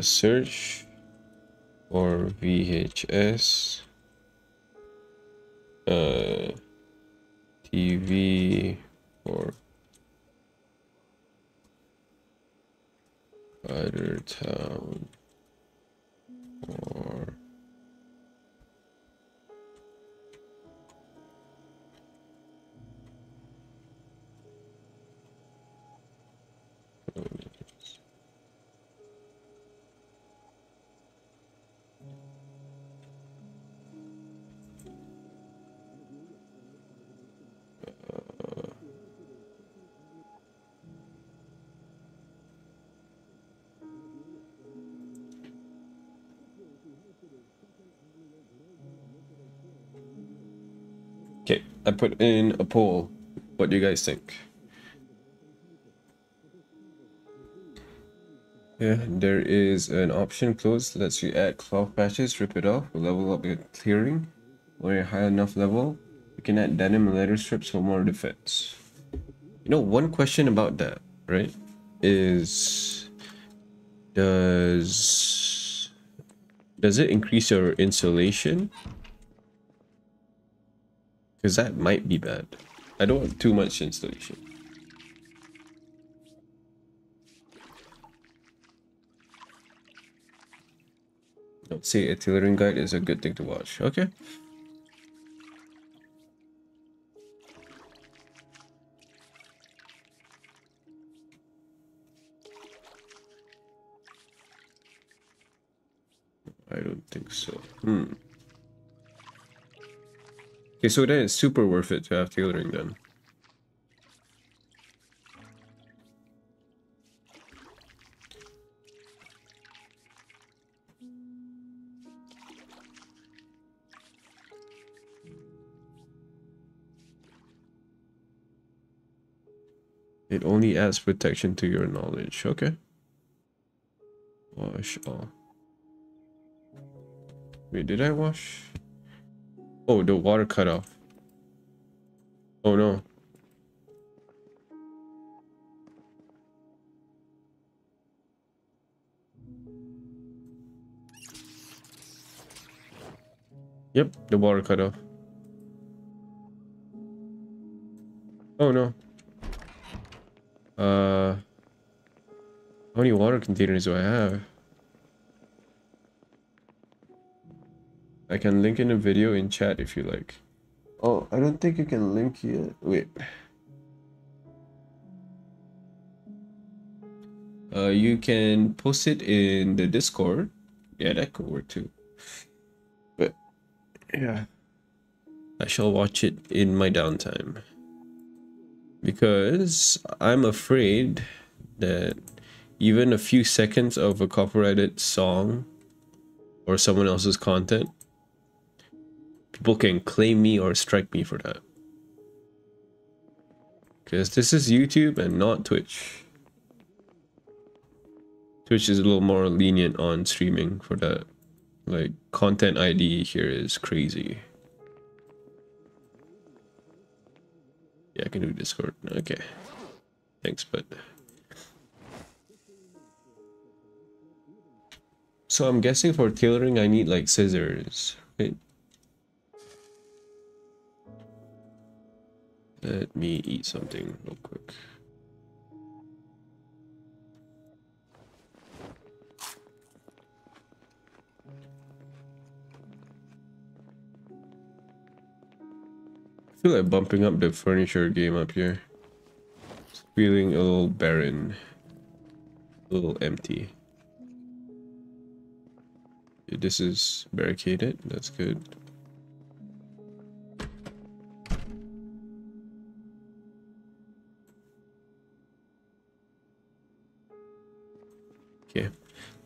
S1: Search or VHS. Uh, TV or other town or I put in a poll. What do you guys think? Yeah, there is an option close lets you add cloth patches, rip it off, level up your clearing. When you're high enough level, you can add denim and leather strips for more defense. You know, one question about that, right, is does does it increase your insulation? Because that might be bad. I don't want too much installation. Don't say a tailoring guide is a good thing to watch. Okay. I don't think so. Hmm. Okay, so then it's super worth it to have tailoring then. It only adds protection to your knowledge. Okay. Wash all. Wait, did I wash? Oh, the water cut off. Oh no. Yep, the water cut off. Oh no. Uh, how many water containers do I have? I can link in a video in chat if you like. Oh, I don't think you can link here. Wait. Uh, you can post it in the Discord. Yeah, that could work too. But, yeah. I shall watch it in my downtime because I'm afraid that even a few seconds of a copyrighted song or someone else's content, people can claim me or strike me for that. Because this is YouTube and not Twitch. Twitch is a little more lenient on streaming for that. Like, content ID here is crazy. Yeah, I can do Discord. Okay. Thanks, but... So I'm guessing for tailoring I need like scissors, right? Let me eat something real quick. I feel like bumping up the furniture game up here. It's feeling a little barren. A little empty. This is barricaded. That's good.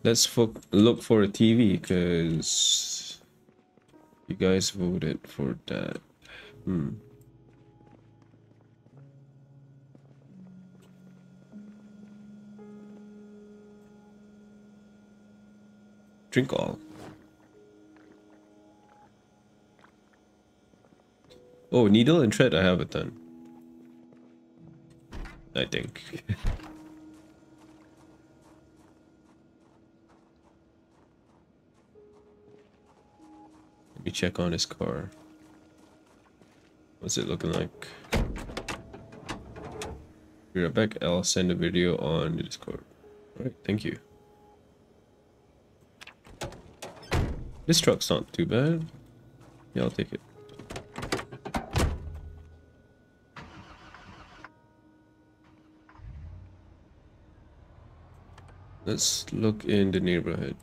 S1: Let's look for a TV because you guys voted for that. Hmm. Drink all. Oh, needle and thread I haven't done. I think. me check on his car. What's it looking like? Be right back. I'll send a video on the Discord. Alright, thank you. This truck's not too bad. Yeah, I'll take it. Let's look in the neighborhood.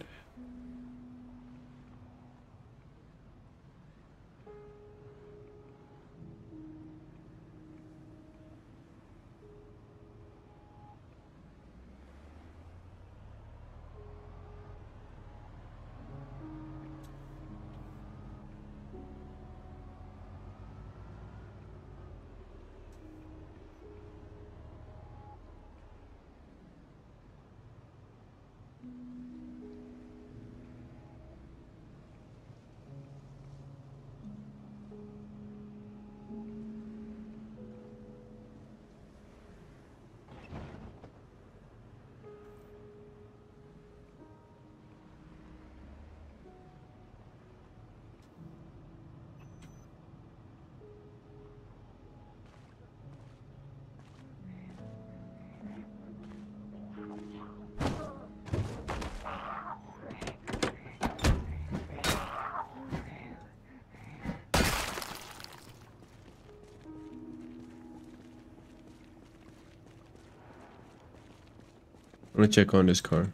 S1: I'm gonna check on this car.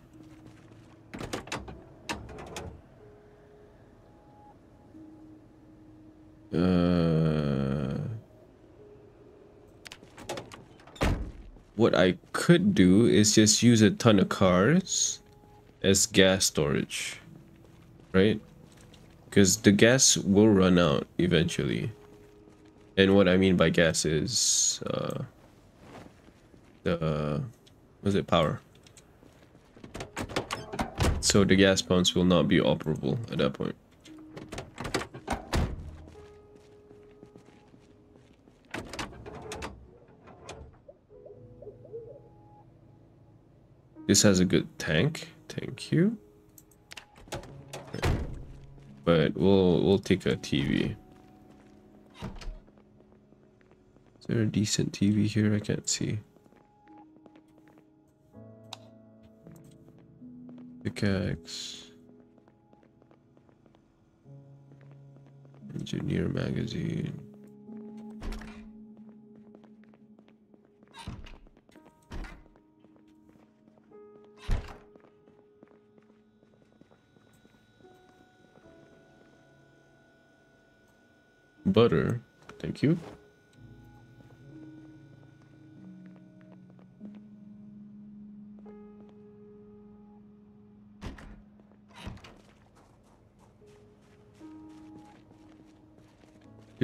S1: Uh, what I could do is just use a ton of cars as gas storage, right? Because the gas will run out eventually. And what I mean by gas is uh, the was it power? So the gas pumps will not be operable at that point. This has a good tank. Thank you. But we'll we'll take a TV. Is there a decent TV here? I can't see. Pickaxe. Engineer magazine. Butter. Thank you.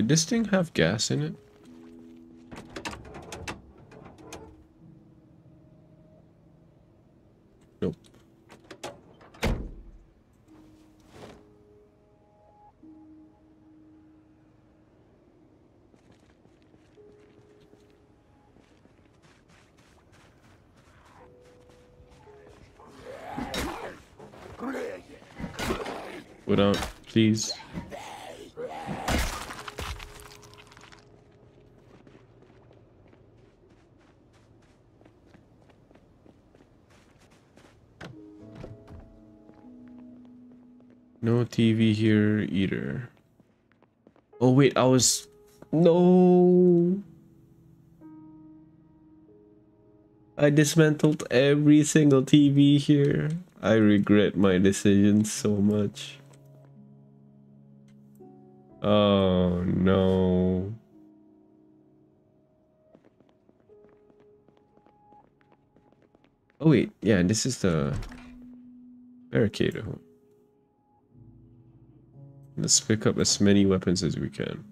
S1: Did this thing have gas in it? Nope. Up, please? TV here either. Oh wait, I was... No! I dismantled every single TV here. I regret my decision so much. Oh no. Oh wait, yeah, this is the barricade. Let's pick up as many weapons as we can.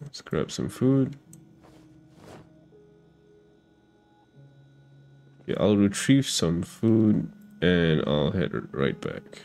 S1: Let's grab some food. Yeah, I'll retrieve some food and I'll head right back.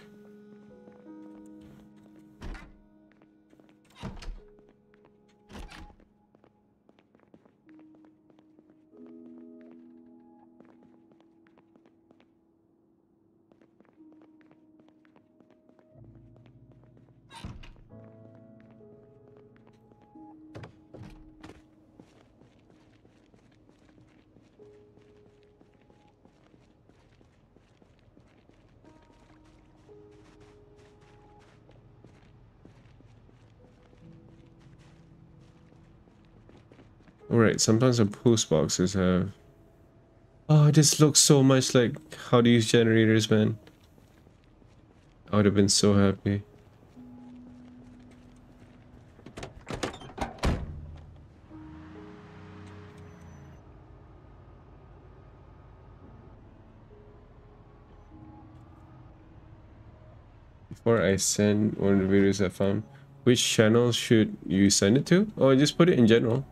S1: Alright, sometimes the post boxes have... Oh, this looks so much like how to use generators, man. I would have been so happy. Before I send one of the videos I found, which channel should you send it to? Oh, just put it in general.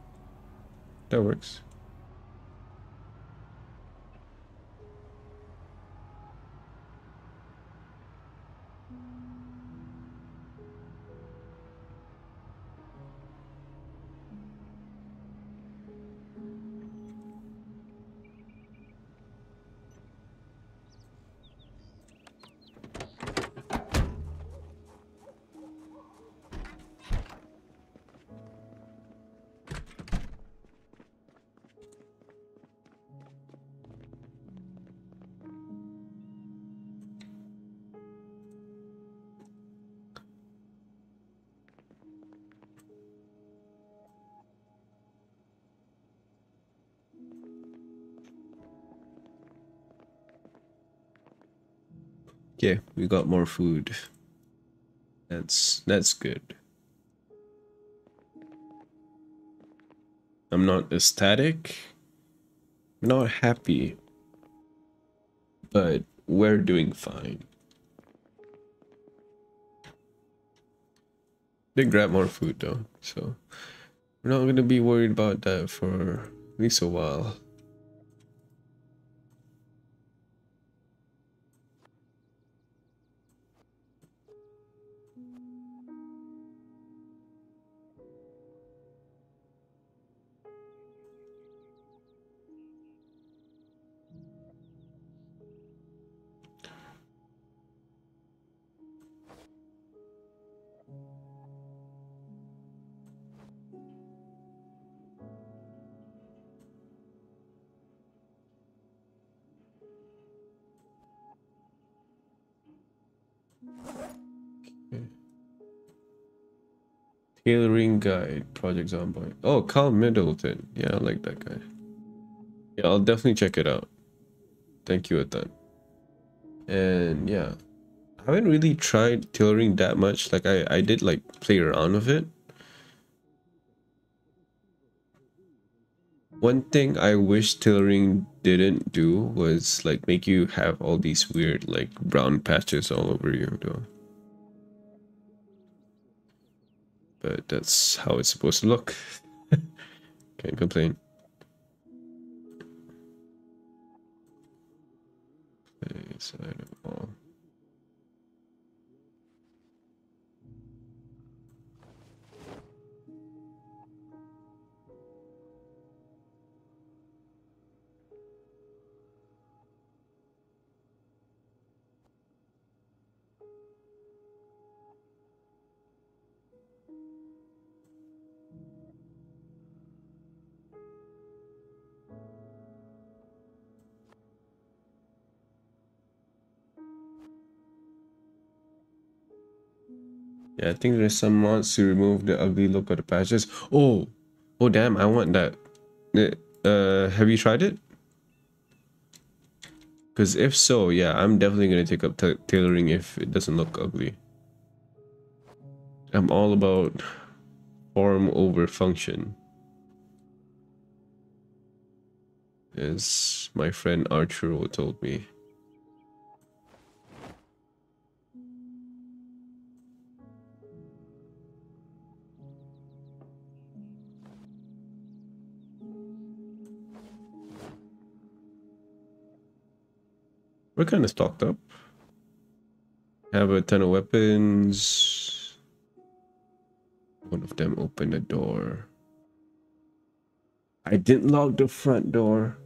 S1: That works. Okay, we got more food. That's that's good. I'm not ecstatic. I'm not happy. But we're doing fine. Did grab more food though, so we're not gonna be worried about that for at least a while. Project Zomboid. Oh, Carl Middleton. Yeah, I like that guy. Yeah, I'll definitely check it out. Thank you, Ethan. And yeah, I haven't really tried tailoring that much. Like I, I did like play around with it. One thing I wish tailoring didn't do was like make you have all these weird like brown patches all over you though. But that's how it's supposed to look. Can't complain. Okay. Yeah, I think there's some mods to remove the ugly look of the patches. Oh, oh damn, I want that. Uh, have you tried it? Because if so, yeah, I'm definitely going to take up tailoring if it doesn't look ugly. I'm all about form over function. As my friend Arturo told me. We're kind of stocked up. Have a ton of weapons. One of them opened the door. I didn't lock the front door.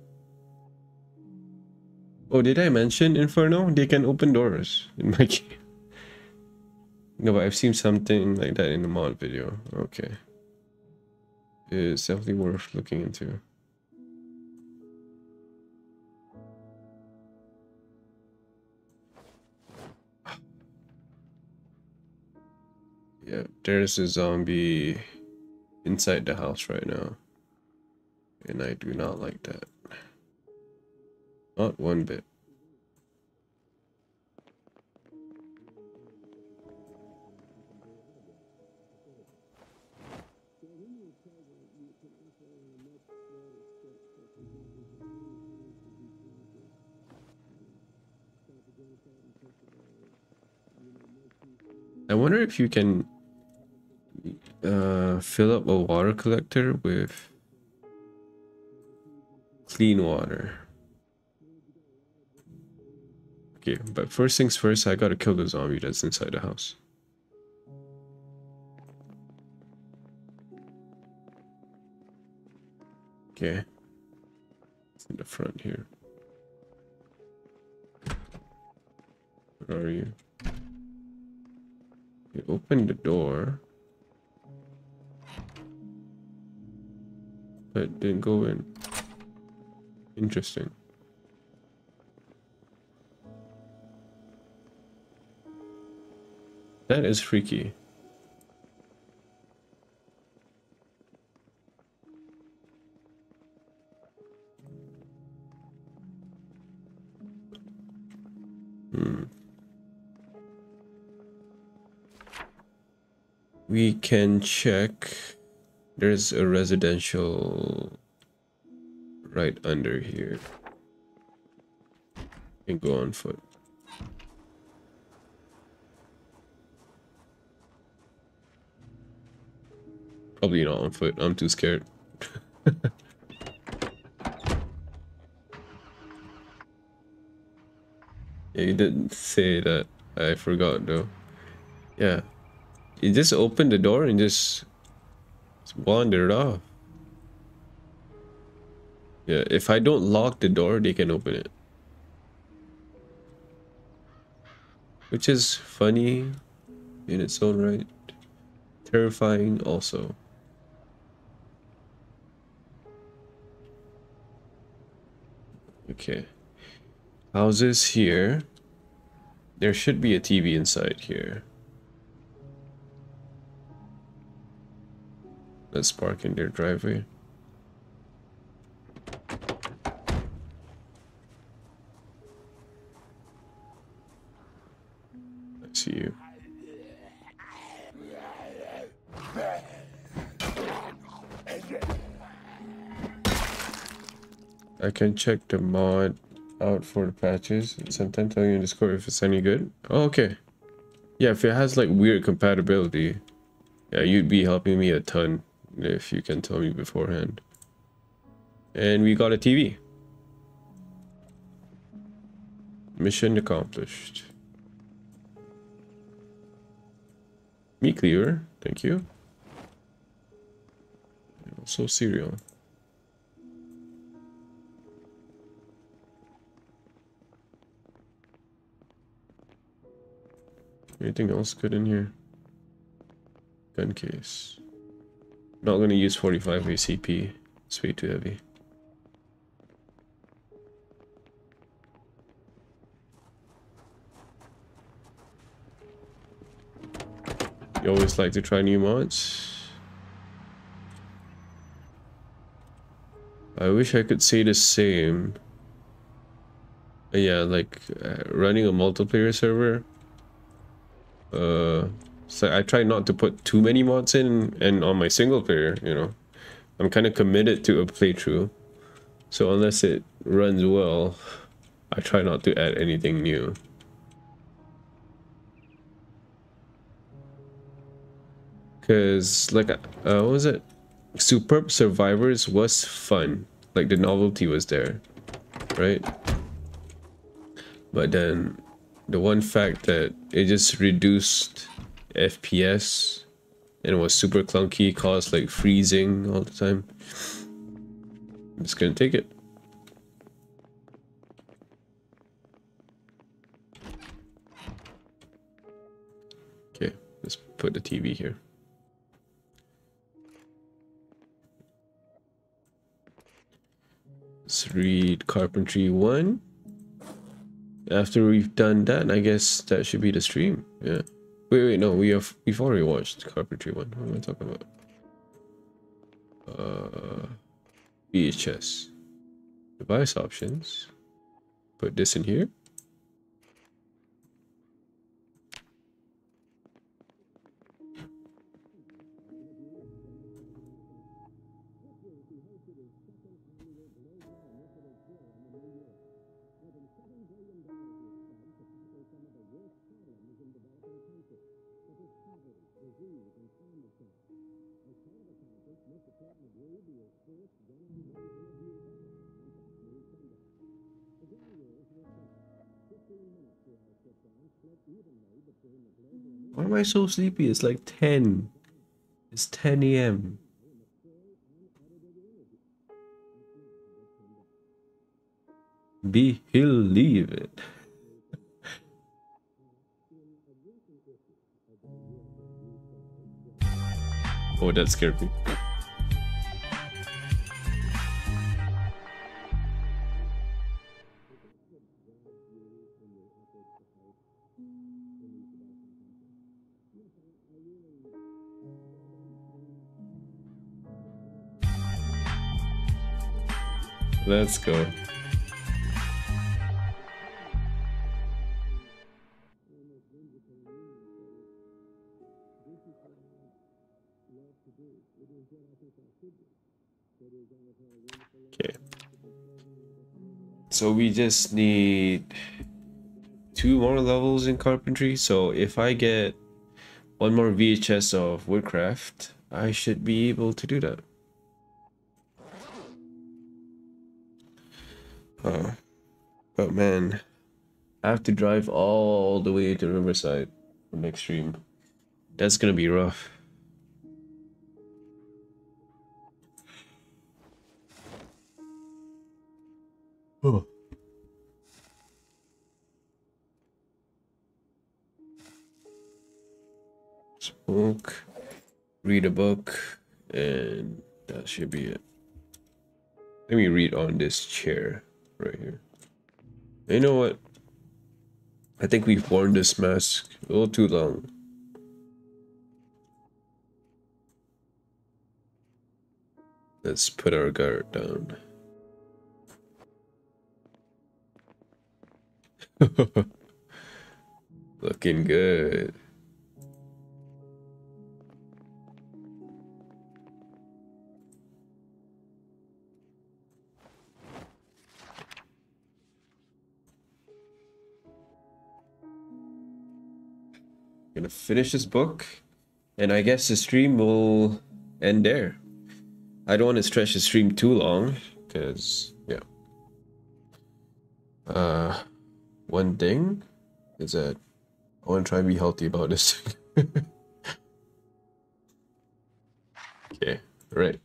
S1: Oh, did I mention Inferno? They can open doors in my game. No, but I've seen something like that in the mod video. Okay. It's definitely worth looking into. Yeah, there's a zombie um, inside the house right now. And I do not like that. Not one bit. I wonder if you can uh, fill up a water collector with clean water. Okay, but first things first, I gotta kill the zombie that's inside the house. Okay. It's in the front here. Where are you? You open the door. It didn't go in. Interesting. That is freaky. Hmm. We can check there's a residential right under here. And go on foot. Probably not on foot. I'm too scared. yeah, you didn't say that. I forgot though. Yeah. You just open the door and just, just wandered off. Yeah, if I don't lock the door, they can open it. Which is funny in its own right. Terrifying also. Okay. Houses here. There should be a TV inside here. Let's park in their driveway. I see you. I can check the mod out for the patches sometimes tell you in Discord if it's any good. Oh, okay. Yeah, if it has like weird compatibility, yeah, you'd be helping me a ton if you can tell me beforehand. And we got a TV. Mission accomplished. Me clear, thank you. Also cereal. Anything else good in here? Gun case. Not gonna use 45 ACP. It's way too heavy. You always like to try new mods. I wish I could say the same. Yeah, like uh, running a multiplayer server uh, so I try not to put too many mods in and on my single player, you know. I'm kind of committed to a playthrough. So unless it runs well, I try not to add anything new. Cause like, uh, what was it? Superb Survivors was fun. Like the novelty was there, right? But then the one fact that it just reduced FPS and it was super clunky, caused like freezing all the time. I'm just gonna take it. Okay, let's put the TV here. Let's read Carpentry 1 after we've done that, I guess that should be the stream. Yeah. Wait, wait, no, we have we've already watched Carpentry one. What am I talking about? Uh, VHS. Device options. Put this in here. Am I so sleepy? It's like 10. It's 10 a.m. Be he'll leave it. oh, that scared me. Let's go. Okay. So we just need two more levels in carpentry. So if I get one more VHS of woodcraft, I should be able to do that. Uh, but man, I have to drive all the way to Riverside for next stream. That's gonna be rough. Oh. Smoke, read a book, and that should be it. Let me read on this chair right here. You know what? I think we've worn this mask a little too long. Let's put our guard down. Looking good. Gonna finish this book, and I guess the stream will end there. I don't want to stretch the stream too long, because, yeah. Uh, one thing is that I want to try and be healthy about this. okay, right.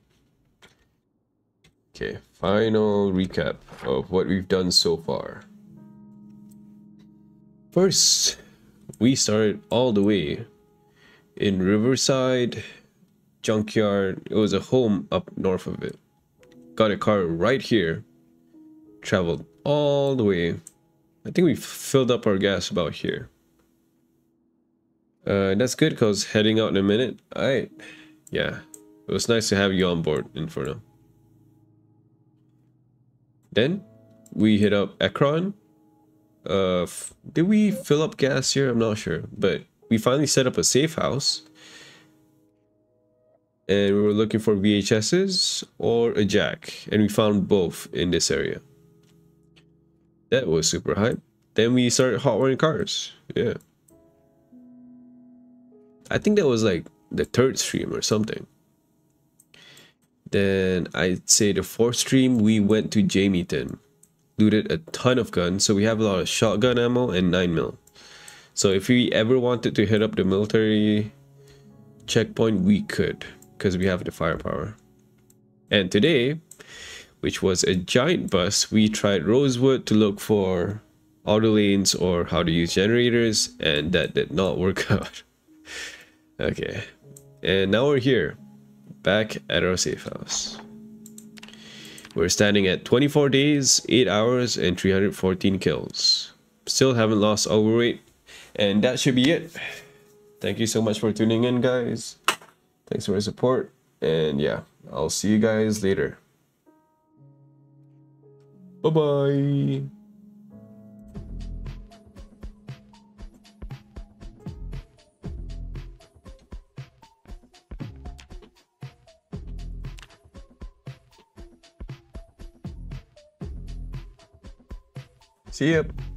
S1: Okay, final recap of what we've done so far. First, we started all the way in Riverside Junkyard. It was a home up north of it. Got a car right here. Traveled all the way. I think we filled up our gas about here. Uh, that's good because heading out in a minute. Alright. Yeah. It was nice to have you on board, Inferno. Then we hit up Ekron uh did we fill up gas here? I'm not sure. But we finally set up a safe house. And we were looking for vhs's or a jack. And we found both in this area. That was super hype. Then we started hot wiring cars. Yeah. I think that was like the third stream or something. Then i'd say the fourth stream we went to jamieton looted a ton of guns, so we have a lot of shotgun ammo and 9 mil. So if we ever wanted to hit up the military checkpoint, we could, because we have the firepower. And today, which was a giant bus, we tried Rosewood to look for auto Laines or how to use generators, and that did not work out. okay, and now we're here, back at our safe house. We're standing at 24 days, 8 hours, and 314 kills. Still haven't lost overweight. And that should be it. Thank you so much for tuning in, guys. Thanks for your support. And yeah, I'll see you guys later. Bye-bye. See you.